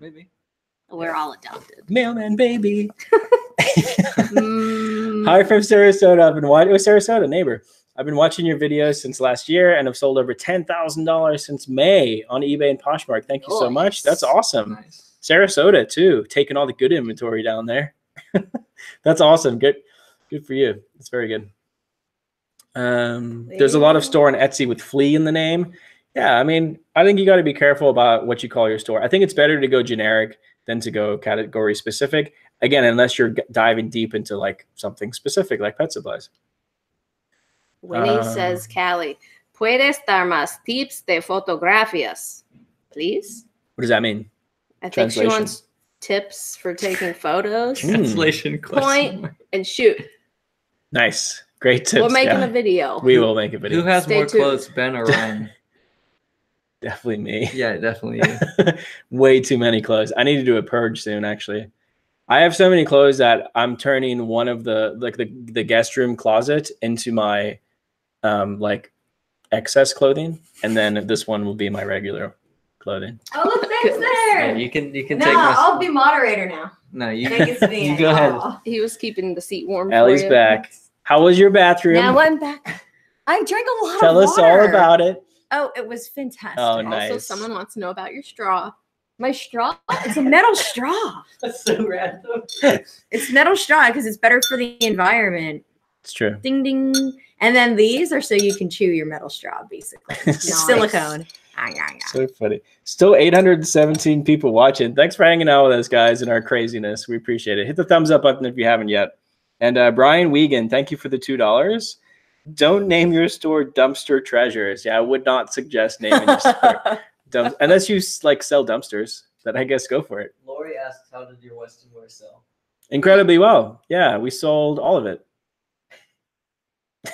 maybe. We're all adopted. Mailman baby. Mm, Hi from Sarasota. I've been watching. Oh, Sarasota neighbor. I've been watching your videos since last year and I've sold over ten thousand dollars since May on eBay and Poshmark. Thank you so much. That's awesome. Nice. Sarasota too, taking all the good inventory down there. That's awesome. Good, good for you. It's very good. Um, there's a lot of store on Etsy with flea in the name. Yeah, I mean, I think you got to be careful about what you call your store. I think it's better to go generic than to go category specific. Again, unless you're diving deep into like something specific, like pet supplies. Winnie Um, says, Callie, ¿puedes dar más tips de fotografías? Please? What does that mean? I think she wants tips for taking photos. Mm. Translation question. And shoot. Nice, great tips. We're making yeah. a video. We will make a video. Who has Stay more tuned. clothes, Ben or Ryan? Definitely me. yeah, definitely. You. way too many clothes. I need to do a purge soon, actually. I have so many clothes that I'm turning one of the like the, the guest room closet into my um like excess clothing, and then this one will be my regular clothing. Oh, look, Ben's Goodness. Yeah, there. you can you can No, take my. I'll be moderator now. no, you, Ben gets to be you in. go ahead. He was keeping the seat warm. Ellie's for you. back. How was your bathroom? Now I'm back. I drank a lot Tell of us all about it. Oh, it was fantastic. Oh, Also, nice. someone wants to know about your straw. My straw? It's a metal straw. That's so random. It's metal straw because it's better for the environment. It's true. Ding ding. And then these are so you can chew your metal straw, basically. Nice. Silicone. Ah, yeah, yeah. So funny. Still 817 people watching. Thanks for hanging out with us, guys, and our craziness. We appreciate it. Hit the thumbs up button if you haven't yet. And uh, Brian Wiegand, thank you for the two dollars. Don't name your store Dumpster Treasures. Yeah, I would not suggest naming your store dump- unless you like sell dumpsters. Then I guess go for it. Lori asks, "How did your Western wear sell?" Incredibly well. Yeah, we sold all of it.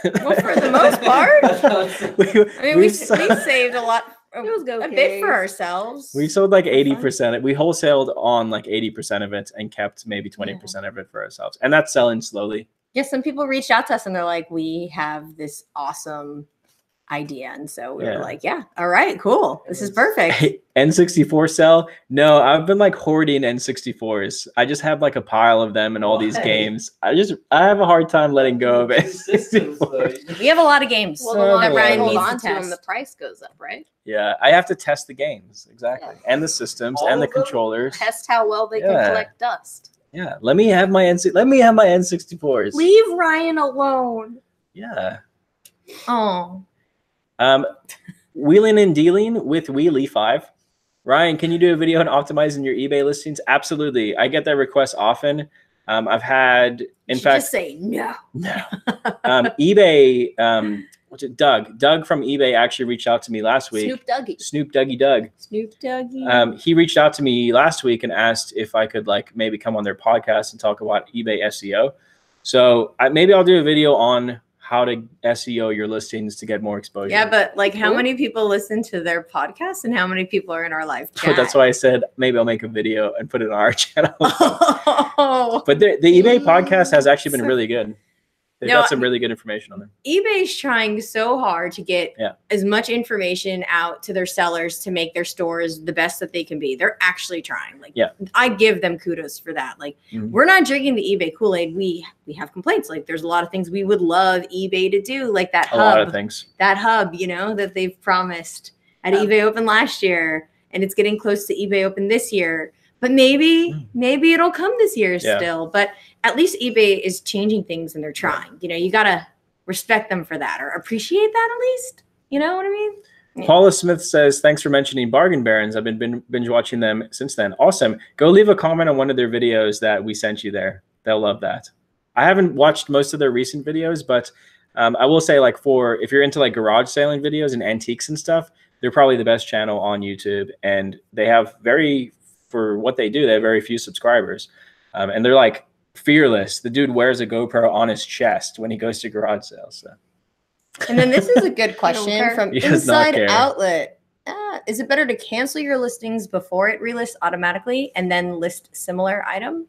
Well, for the most part. we, I mean, we, we we saved a lot, a, It was a bit for ourselves. We sold like 80%. We wholesaled on like 80% of it and kept maybe 20% of it for ourselves. And that's selling slowly. Yeah, some people reached out to us and they're like, we have this awesome idea. And so we Yeah. were like, yeah, all right, cool. This is perfect. N64 cell? No, I've been like hoarding N64s. I just have like a pile of them and all these games. I just I have a hard time letting go of it. Systems, though. You We have a lot of games Well, So the that longer you Ryan hold needs on to to them, the price goes up, right? Yeah, I have to test the games exactly, Yeah. and the systems All and the controllers. Test how well they Yeah. can collect dust. Yeah, let me have my N. Let me have my N64s. Leave Ryan alone. Yeah. Oh, Um, wheeling and dealing with Wheelie Five. Ryan, can you do a video on optimizing your eBay listings? Absolutely. I get that request often. Um, I've had, in You fact, just say no. no. Um, eBay. Um, what's it? Doug. Doug from eBay actually reached out to me last week. Snoop Dougie. Snoop Dougie Doug. Snoop Doggy. Um, he reached out to me last week and asked if I could like maybe come on their podcast and talk about eBay SEO. So I, maybe I'll do a video on how to SEO your listings to get more exposure. yeah, but like, how many people listen to their podcast, and how many people are in our live chat? that's why I said maybe I'll make a video and put it on our channel. Oh. but the, the eBay podcast has actually been really good. They've No, got some really good information on there. eBay's trying so hard to get Yeah. as much information out to their sellers to make their stores the best that they can be. They're actually trying. Like, Yeah. I give them kudos for that. Like, Mhm. we're not drinking the eBay Kool Aid. We we have complaints. Like, there's a lot of things we would love eBay to do, like that A lot of hub, things. that hub, you know, that they've promised at eBay Open last year, and it's getting close to eBay Open this year. But maybe, Mm. maybe it'll come this year Yeah. still. But at least eBay is changing things and they're trying. You know, you gotta respect them for that or appreciate that at least. You know what I mean? Yeah. Paula Smith says, "Thanks for mentioning Bargain Barons. I've been binge watching them since then. Awesome. Go leave a comment on one of their videos that we sent you there. They'll love that. I haven't watched most of their recent videos, but Um, I will say, like, for if you're into like garage sailing videos and antiques and stuff, they're probably the best channel on YouTube, and they have very for what they do, they have very few subscribers, um, and they're like fearless. The dude wears a GoPro on his chest when he goes to garage sales. So. And then this is a good question from He does not Inside. Outlet. Ah, is it better to cancel your listings before it relists automatically and then list similar item?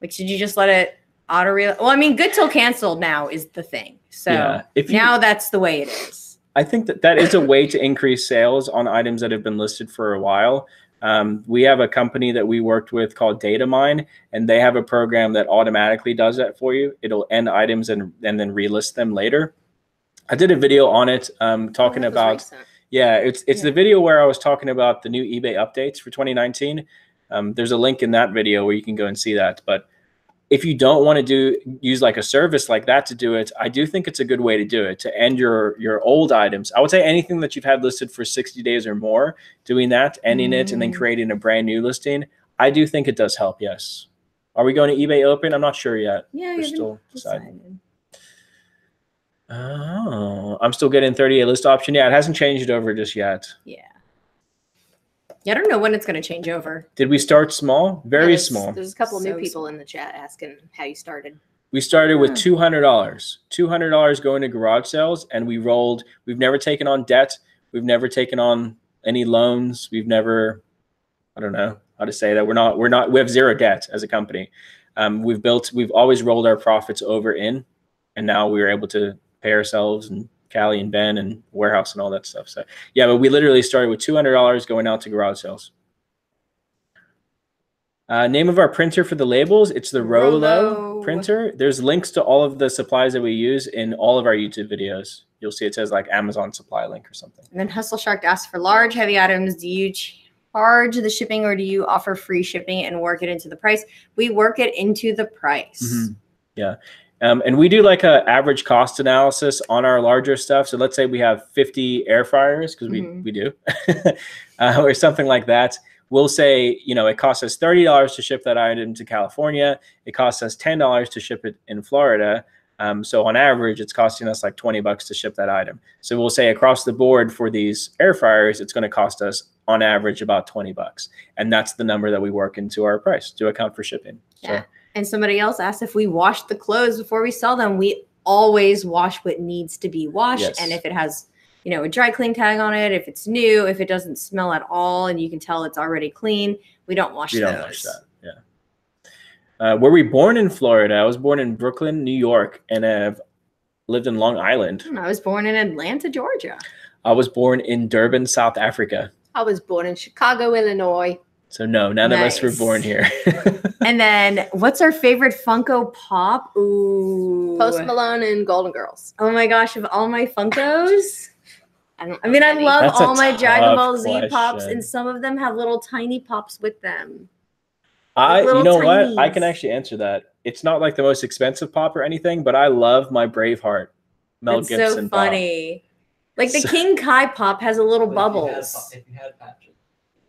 Like, should you just let it auto rel? Well, I mean, good till canceled now is the thing. So yeah, if you, now that's the way it is. I think that that is a way to increase sales on items that have been listed for a while. Um, we have a company that we worked with called DataMine, and they have a program that automatically does that for you. It'll end items and and then relist them later. I did a video on it um, talking That was about recent. yeah, it's it's Yeah. the video where I was talking about the new eBay updates for 2019. Um, there's a link in that video where you can go and see that. But if you don't want to do use like a service like that to do it, I do think it's a good way to do it to end your your old items. I would say anything that you've had listed for 60 days or more, doing that, ending it, and then Mm. creating a brand new listing. I do think it does help. Yes. Are we going to eBay Open? I'm not sure yet. Yeah, We're still deciding. Oh, I'm still getting 38 list option. Yeah, it hasn't changed over just yet. Yeah. Yeah, I don't know when it's going to change over. Did we start small? Very There's- small. There's a couple of new So people in the chat asking how you started. We started with Hmm. two hundred dollars. Two hundred dollars going to garage sales, and we rolled. We've never taken on debt. We've never taken on any loans. We've never, I don't know how to say that. We're not. We're not. We have zero debt as a company. Um, we've built. We've always rolled our profits over in, and now we are able to pay ourselves and Callie and Ben and warehouse and all that stuff. So yeah, but we literally started with two hundred dollars going out to garage sales. Uh, name of our printer for the labels, it's the Rollo, Rollo. printer. There's links to all of the supplies that we use in all of our YouTube videos. You'll see it says like Amazon supply link or something. And then Hustle Shark asks for large, heavy items. Do you charge the shipping or do you offer free shipping and work it into the price? We work it into the price. Mhm. Yeah. Um, and we do like a average cost analysis on our larger stuff. So let's say we have 50 air fryers because we, Mhm. we do, uh, or something like that. We'll say, you know, it costs us $30 to ship that item to California. It costs us $10 to ship it in Florida. Um, so on average, it's costing us like 20 bucks to ship that item. So we'll say across the board for these air fryers, it's going to cost us on average about 20 bucks. And that's the number that we work into our price to account for shipping. Yeah. And somebody else asked if we wash the clothes before we sell them. We always wash what needs to be washed. Yes. And if it has, you know, a dry clean tag on it, if it's new, if it doesn't smell at all and you can tell it's already clean, we don't wash We those. don't watch that. Yeah. Uh, were we born in Florida? I was born in Brooklyn, New York, and have lived in Long Island. I was born in Atlanta, Georgia. I was born in Durban, South Africa. I was born in Chicago, Illinois. So no, none of us were born here. And then what's our favorite Funko Pop? Ooh. Post Malone and Golden Girls. Oh my gosh, of all my Funkos. I don't. I mean, I love That's all my Dragon Ball Z pops, and some of them have little tiny pops with them. I, you little know what? I can actually answer that. It's not like the most expensive pop or anything, but I love my Braveheart Mel It's Gibson so pop. funny. Like the So- King Kai pop has a little But if you had bubbles. Pa- If you had Patrick.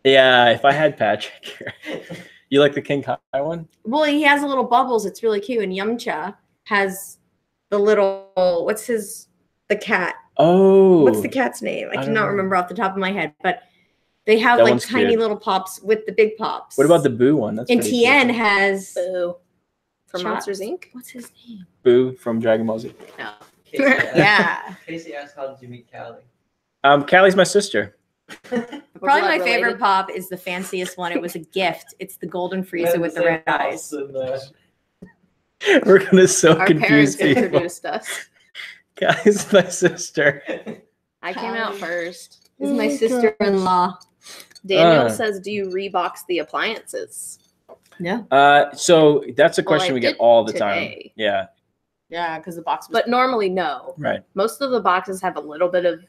Yeah, if I had Patrick here. You like the King Kai one? Well, he has a little bubbles. It's really cute. And Yamcha has the little what's his the cat. Oh. What's the cat's name? I I cannot remember off the top of my head, but they have That like tiny cute. little pops with the big pops. What about the Boo one? That's and pretty cute. Tien has Boo. From Shut. Monsters Inc. what's his name? Boo from Dragon Ball Z. No. Casey Yeah. Casey asked, "How did you meet Callie?" Um, Callie's my sister. Probably blood my favorite pop is the fanciest one. It was a gift. It's the golden Frieza with the Same red eyes. and, uh, We're gonna so Our confuse parents people. introduced us. Guys, my sister. I came out first. This Oh is my sister-in-law. Daniel Uh. says, "Do you rebox the appliances?" No. Uh, so that's a Well, question we get all the time. Yeah, Yeah, because the box was But normally, no. right. Most of the boxes have a little bit of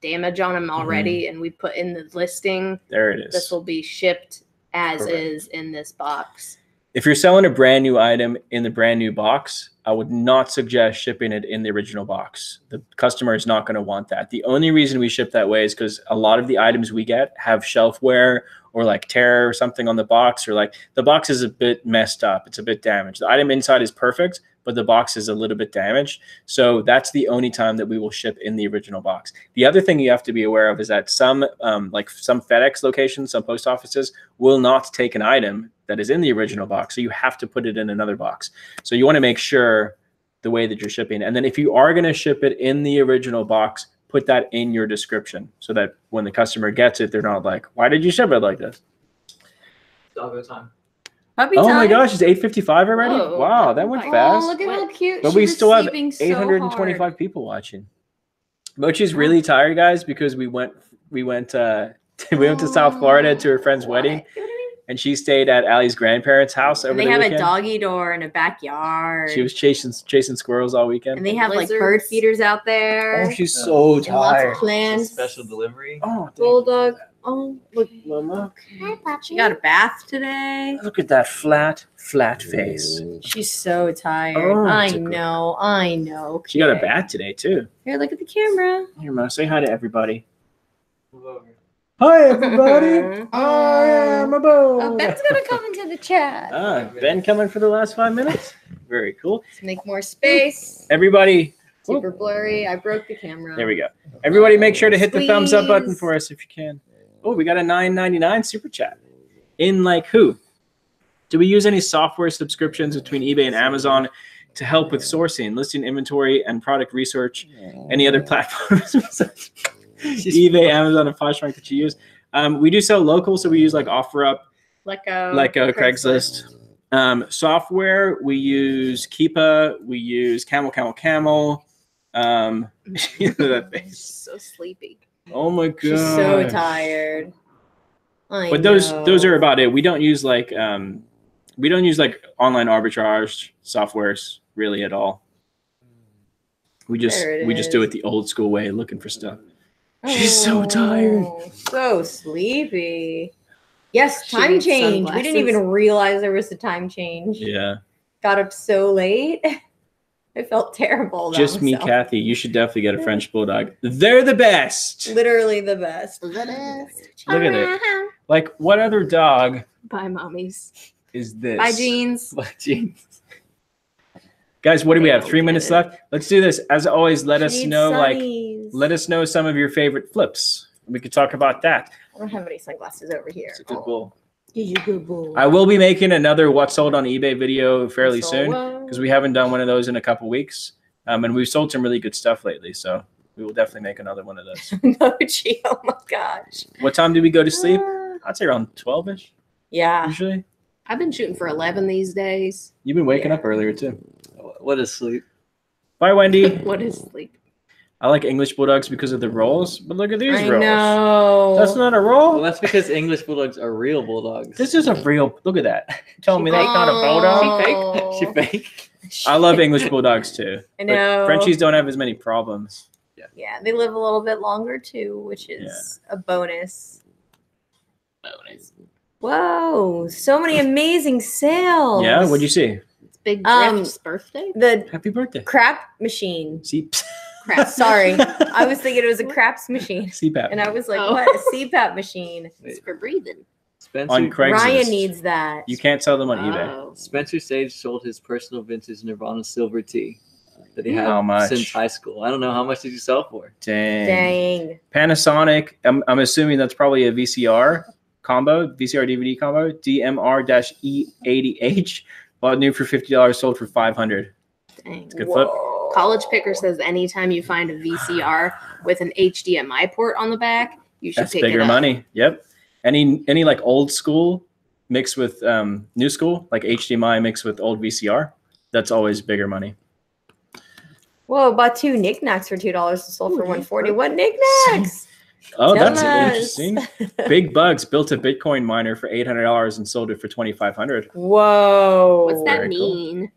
damage on them mm-hmm. already, and we put in the listing. There it is. This will be shipped as Correct. is in this box. If you're selling a brand new item in the brand new box, I would not suggest shipping it in the original box. The customer is not going to want that. The only reason we ship that way is because a lot of the items we get have shelf wear or like tear or something on the box or like the box is a bit messed up. It's a bit damaged. The item inside is perfect but the box is a little bit damaged. So that's the only time that we will ship in the original box. The other thing you have to be aware of is that some um, like some fedex locations some post offices will not take an item that is in the original box so you have to put it in another box. So you want to make sure the way that you're shipping. And then if you are going to ship it in the original box put that in your description so that when the customer gets it they're not like why did you ship it like this Doggo time. Puppy oh my gosh it's 8.55 already Whoa. wow that went Oh, fast Oh, look at how cute. but she we was still have sleeping so 825 people watching mochi's really tired guys because we went we went uh we went to south florida to her friend's What? wedding and she stayed at Allie's grandparents house over And they the have weekend a doggy door and a backyard. she was chasing chasing squirrels all weekend and they have like bird feeders out there. oh she's so and lots of tired plants. Special delivery. oh dang. Bulldog. Oh, look, mama she got a bath today. look at that flat flat face She's so tired. Oh, I it's a good- know. I know. She got a bath today too. Here, look at the camera. Here, Ma, say hi to everybody. Move over. Hi, everybody. I am a Bo. Oh, Ben's gonna come into the chat. Ah, Ben coming for the last five minutes. Very cool. Let's make more space. Everybody, Super blurry. I broke the camera. there we go. Everybody, make sure to hit the thumbs up button for us if you can. Oh, we got a nine ninety nine super chat. In like who? Do we use any software subscriptions between eBay and Amazon to help with sourcing, listing inventory, and product research? Any other platforms besides eBay, Amazon, and Poshmark that you use? Um, we do sell local, so we use like OfferUp, like uh, Craigslist. Um, software, we use Keepa, we use Camel, Camel, Camel. Um, you know that face. so sleepy. Oh my god! She's so tired. I But those know. those are about it. We don't use like um, we don't use like online arbitrage softwares really at all. We just we just do it the old school way, looking for stuff. She's so tired. Oh, So sleepy. Yes, time needs change. We didn't even realize there was a time change. Yeah, Got up so late. I felt terrible. about just me, myself. Kathy. You should definitely get a French bulldog. They're the best. Literally the best. Look at it. Like, what other dog Bye, mommies. is this? Bye, jeans. Bye, jeans. Guys, what do we have? Three minutes left. Let's do this. As always, let us She needs know. Like, let us know some of your favorite flips. We could talk about that. I don't have any sunglasses over here. It's a good bull. He's a good bull. I will be making another what sold on eBay video fairly soon because we haven't done one of those in a couple weeks. Um, and we've sold some really good stuff lately, so we will definitely make another one of those. Mochi. Oh my gosh. what time do we go to sleep? Ah. I'd say around twelve ish. Yeah. Usually, I've been shooting for 11 these days. you've been waking Yeah. up earlier too. What is sleep? Bye, Wendy. what is sleep? I like English bulldogs because of the rolls, but look at these I rolls. know. That's not a Well, roll. that's because English bulldogs are real bulldogs. This is a real. Look at that. You telling me that's not a bulldog? Oh. she fake. I love English bulldogs too. I But know. Frenchies don't have as many problems. Yeah, they live a little bit longer too, which is a bonus. bonus. Whoa, so many amazing sales. Yeah, what'd you see? It's Big Um, birthday. The Happy birthday. crap machine. See, Crap. Sorry. I was thinking it was a craps machine. CPAP. And I was like, Oh. what? A CPAP machine. It's for breathing. Spencer, On Craigslist. Ryan needs that. You can't sell them on eBay. Oh. Spencer Sage sold his personal vintage Nirvana silver tee that he had How much? since high school. I don't know how much did you sell for. Dang. Dang. Panasonic. I'm, I'm assuming that's probably a VCR combo, VCR DVD combo. DMR-E80H. Bought new for fifty dollars, sold for five hundred. Dang. It's a good flip. College Picker says anytime you find a VCR with an HDMI port on the back, you should That's pick bigger it up. money. Yep. Any any like old school mixed with um, new school, like HDMI mixed with old VCR. That's always bigger money. Whoa, bought two knickknacks for two dollars and sold for one forty. What knickknacks? Oh, Tell that's us. interesting. Big Bugs built a Bitcoin miner for eight hundred dollars and sold it for twenty five hundred. Whoa. What's that Very cool. mean?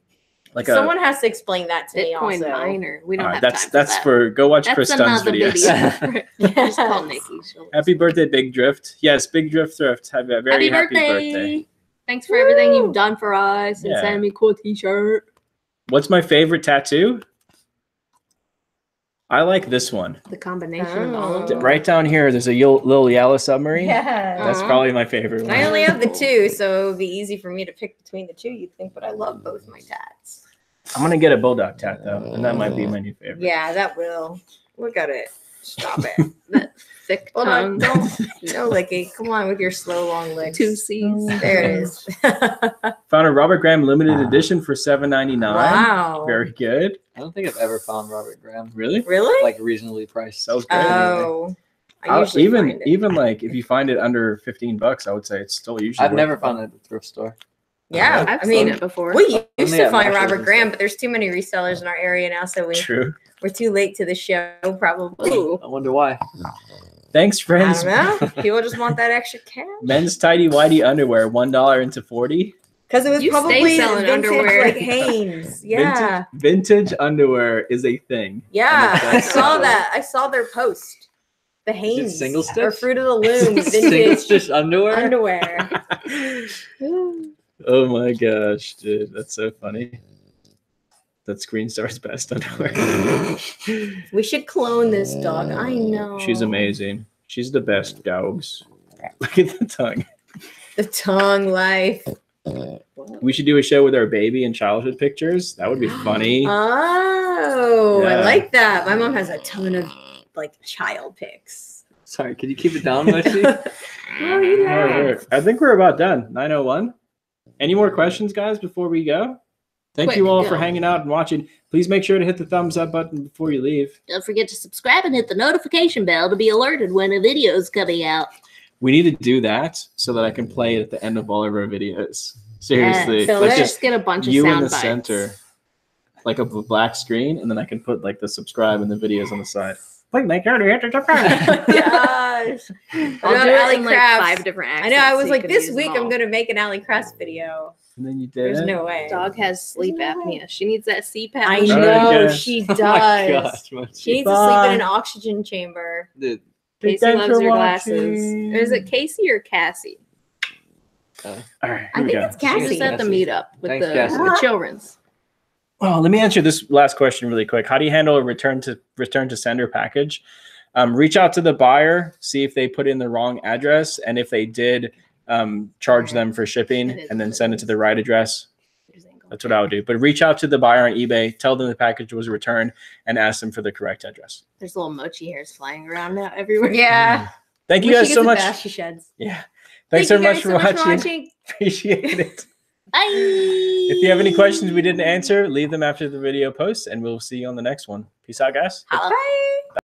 Like Someone has to explain that to me Bitcoin also. miner. We don't All right, have that's time that's for, for go watch that. Chris That's Dunn's videos. video. Yes. Just call Nikki. She'll- Happy birthday, Big Drift. Yes, Big Drift Thrift. Have a very happy, birthday. Thanks for everything you've done for us and Yeah. sending me cool t-shirt. What's my favorite tattoo? I like this one. The combination of all of Oh. them. Right down here, there's a yo- little yellow submarine. Yeah. That's Aw. probably my favorite one. I only have the two, so it'd be easy for me to pick between the two, you'd think, but I love both my tats. I'm gonna get a bulldog tat though, and that might be my new favorite. Yeah, that will. Look at it. Stop it. That thick Hold tongue. on. Don't, no licking. Come on with your slow, long licks. Two C's. Oh, there it is. Found a Robert Graham limited edition for seven ninety nine. wow. Very good. I don't think I've ever found Robert Graham Really? Really? like reasonably priced. So good. oh. I I'll- usually even find it. even like if you find it under fifteen bucks, I would say it's still usually. I've worth never it. found it at the thrift store. Yeah, I've I seen mean, it before. we used Only to at find Marshalls Robert Graham, stuff. but there's too many resellers in our area now, so we True. We're too late to the show. Probably. I wonder why. Thanks, I friends. don't know. People just want that extra cash Men's tidy whitey underwear, one dollar into forty. because it was You stay probably selling vintage, underwear. like Hanes. Yeah, Vintage, vintage underwear is a thing. yeah. And I saw that. I saw their post. The Hanes single or? Fruit of the Loom Single vintage stitch underwear. underwear. oh my gosh, dude, that's so funny. That's Green Star's best underwear. We should clone this dog. I oh, know. She's amazing. She's the best dogs. Look at the tongue. The tongue life. We should do a show with our baby and childhood pictures. That would be funny. Oh, I like that. My mom has a ton of like child pics. Sorry, can you keep it down, Mochi? Oh, right, I think we're about done. 901. Any more questions, guys, before we go? Thank Quick, you all for hanging out and watching. Please make sure to hit the thumbs up button before you leave. Don't forget to subscribe and hit the notification bell to be alerted when a video is coming out. We need to do that so that I can play it at the end of all of our videos. Seriously. so like let's just Just get a bunch of you sound in the bites. center. Like a black screen, and then I can put like the subscribe and the videos on the side. Please make sure to hit the subscribe. Gosh. I'll About do it in like Crafts. five different I know. I was so like, this week I'm gonna make an Ali Crest video. And then you did. There's it. no way. Dog has sleep no apnea. She needs that CPAP. I machine. Alright, know guys. she Oh does. my gosh, she needs to sleep in an oxygen chamber. Dude, Casey Thanks loves for your glasses. watching. Is it Casey or Cassie? All right, I think go. it's She was Cassie. at the Cassie. meetup with Thanks, the, Cassie. the children's. Well, let me answer this last question really quick. How do you handle a return to return to sender package? Um, reach out to the buyer, see if they put in the wrong address, and if they did, um, charge them for shipping, and then send it it to the right address. That's what I would do. But reach out to the buyer on eBay, tell them the package was returned, and ask them for the correct address. There's little mochi hairs flying around now everywhere. Yeah. Thank you When guys so much. she sheds. Yeah. Thanks Thank so much, guys for, so much watching. Appreciate it. Bye. If you have any questions we didn't answer, leave them after the video post, and we'll see you on the next one. Peace out, guys. Holla. Bye.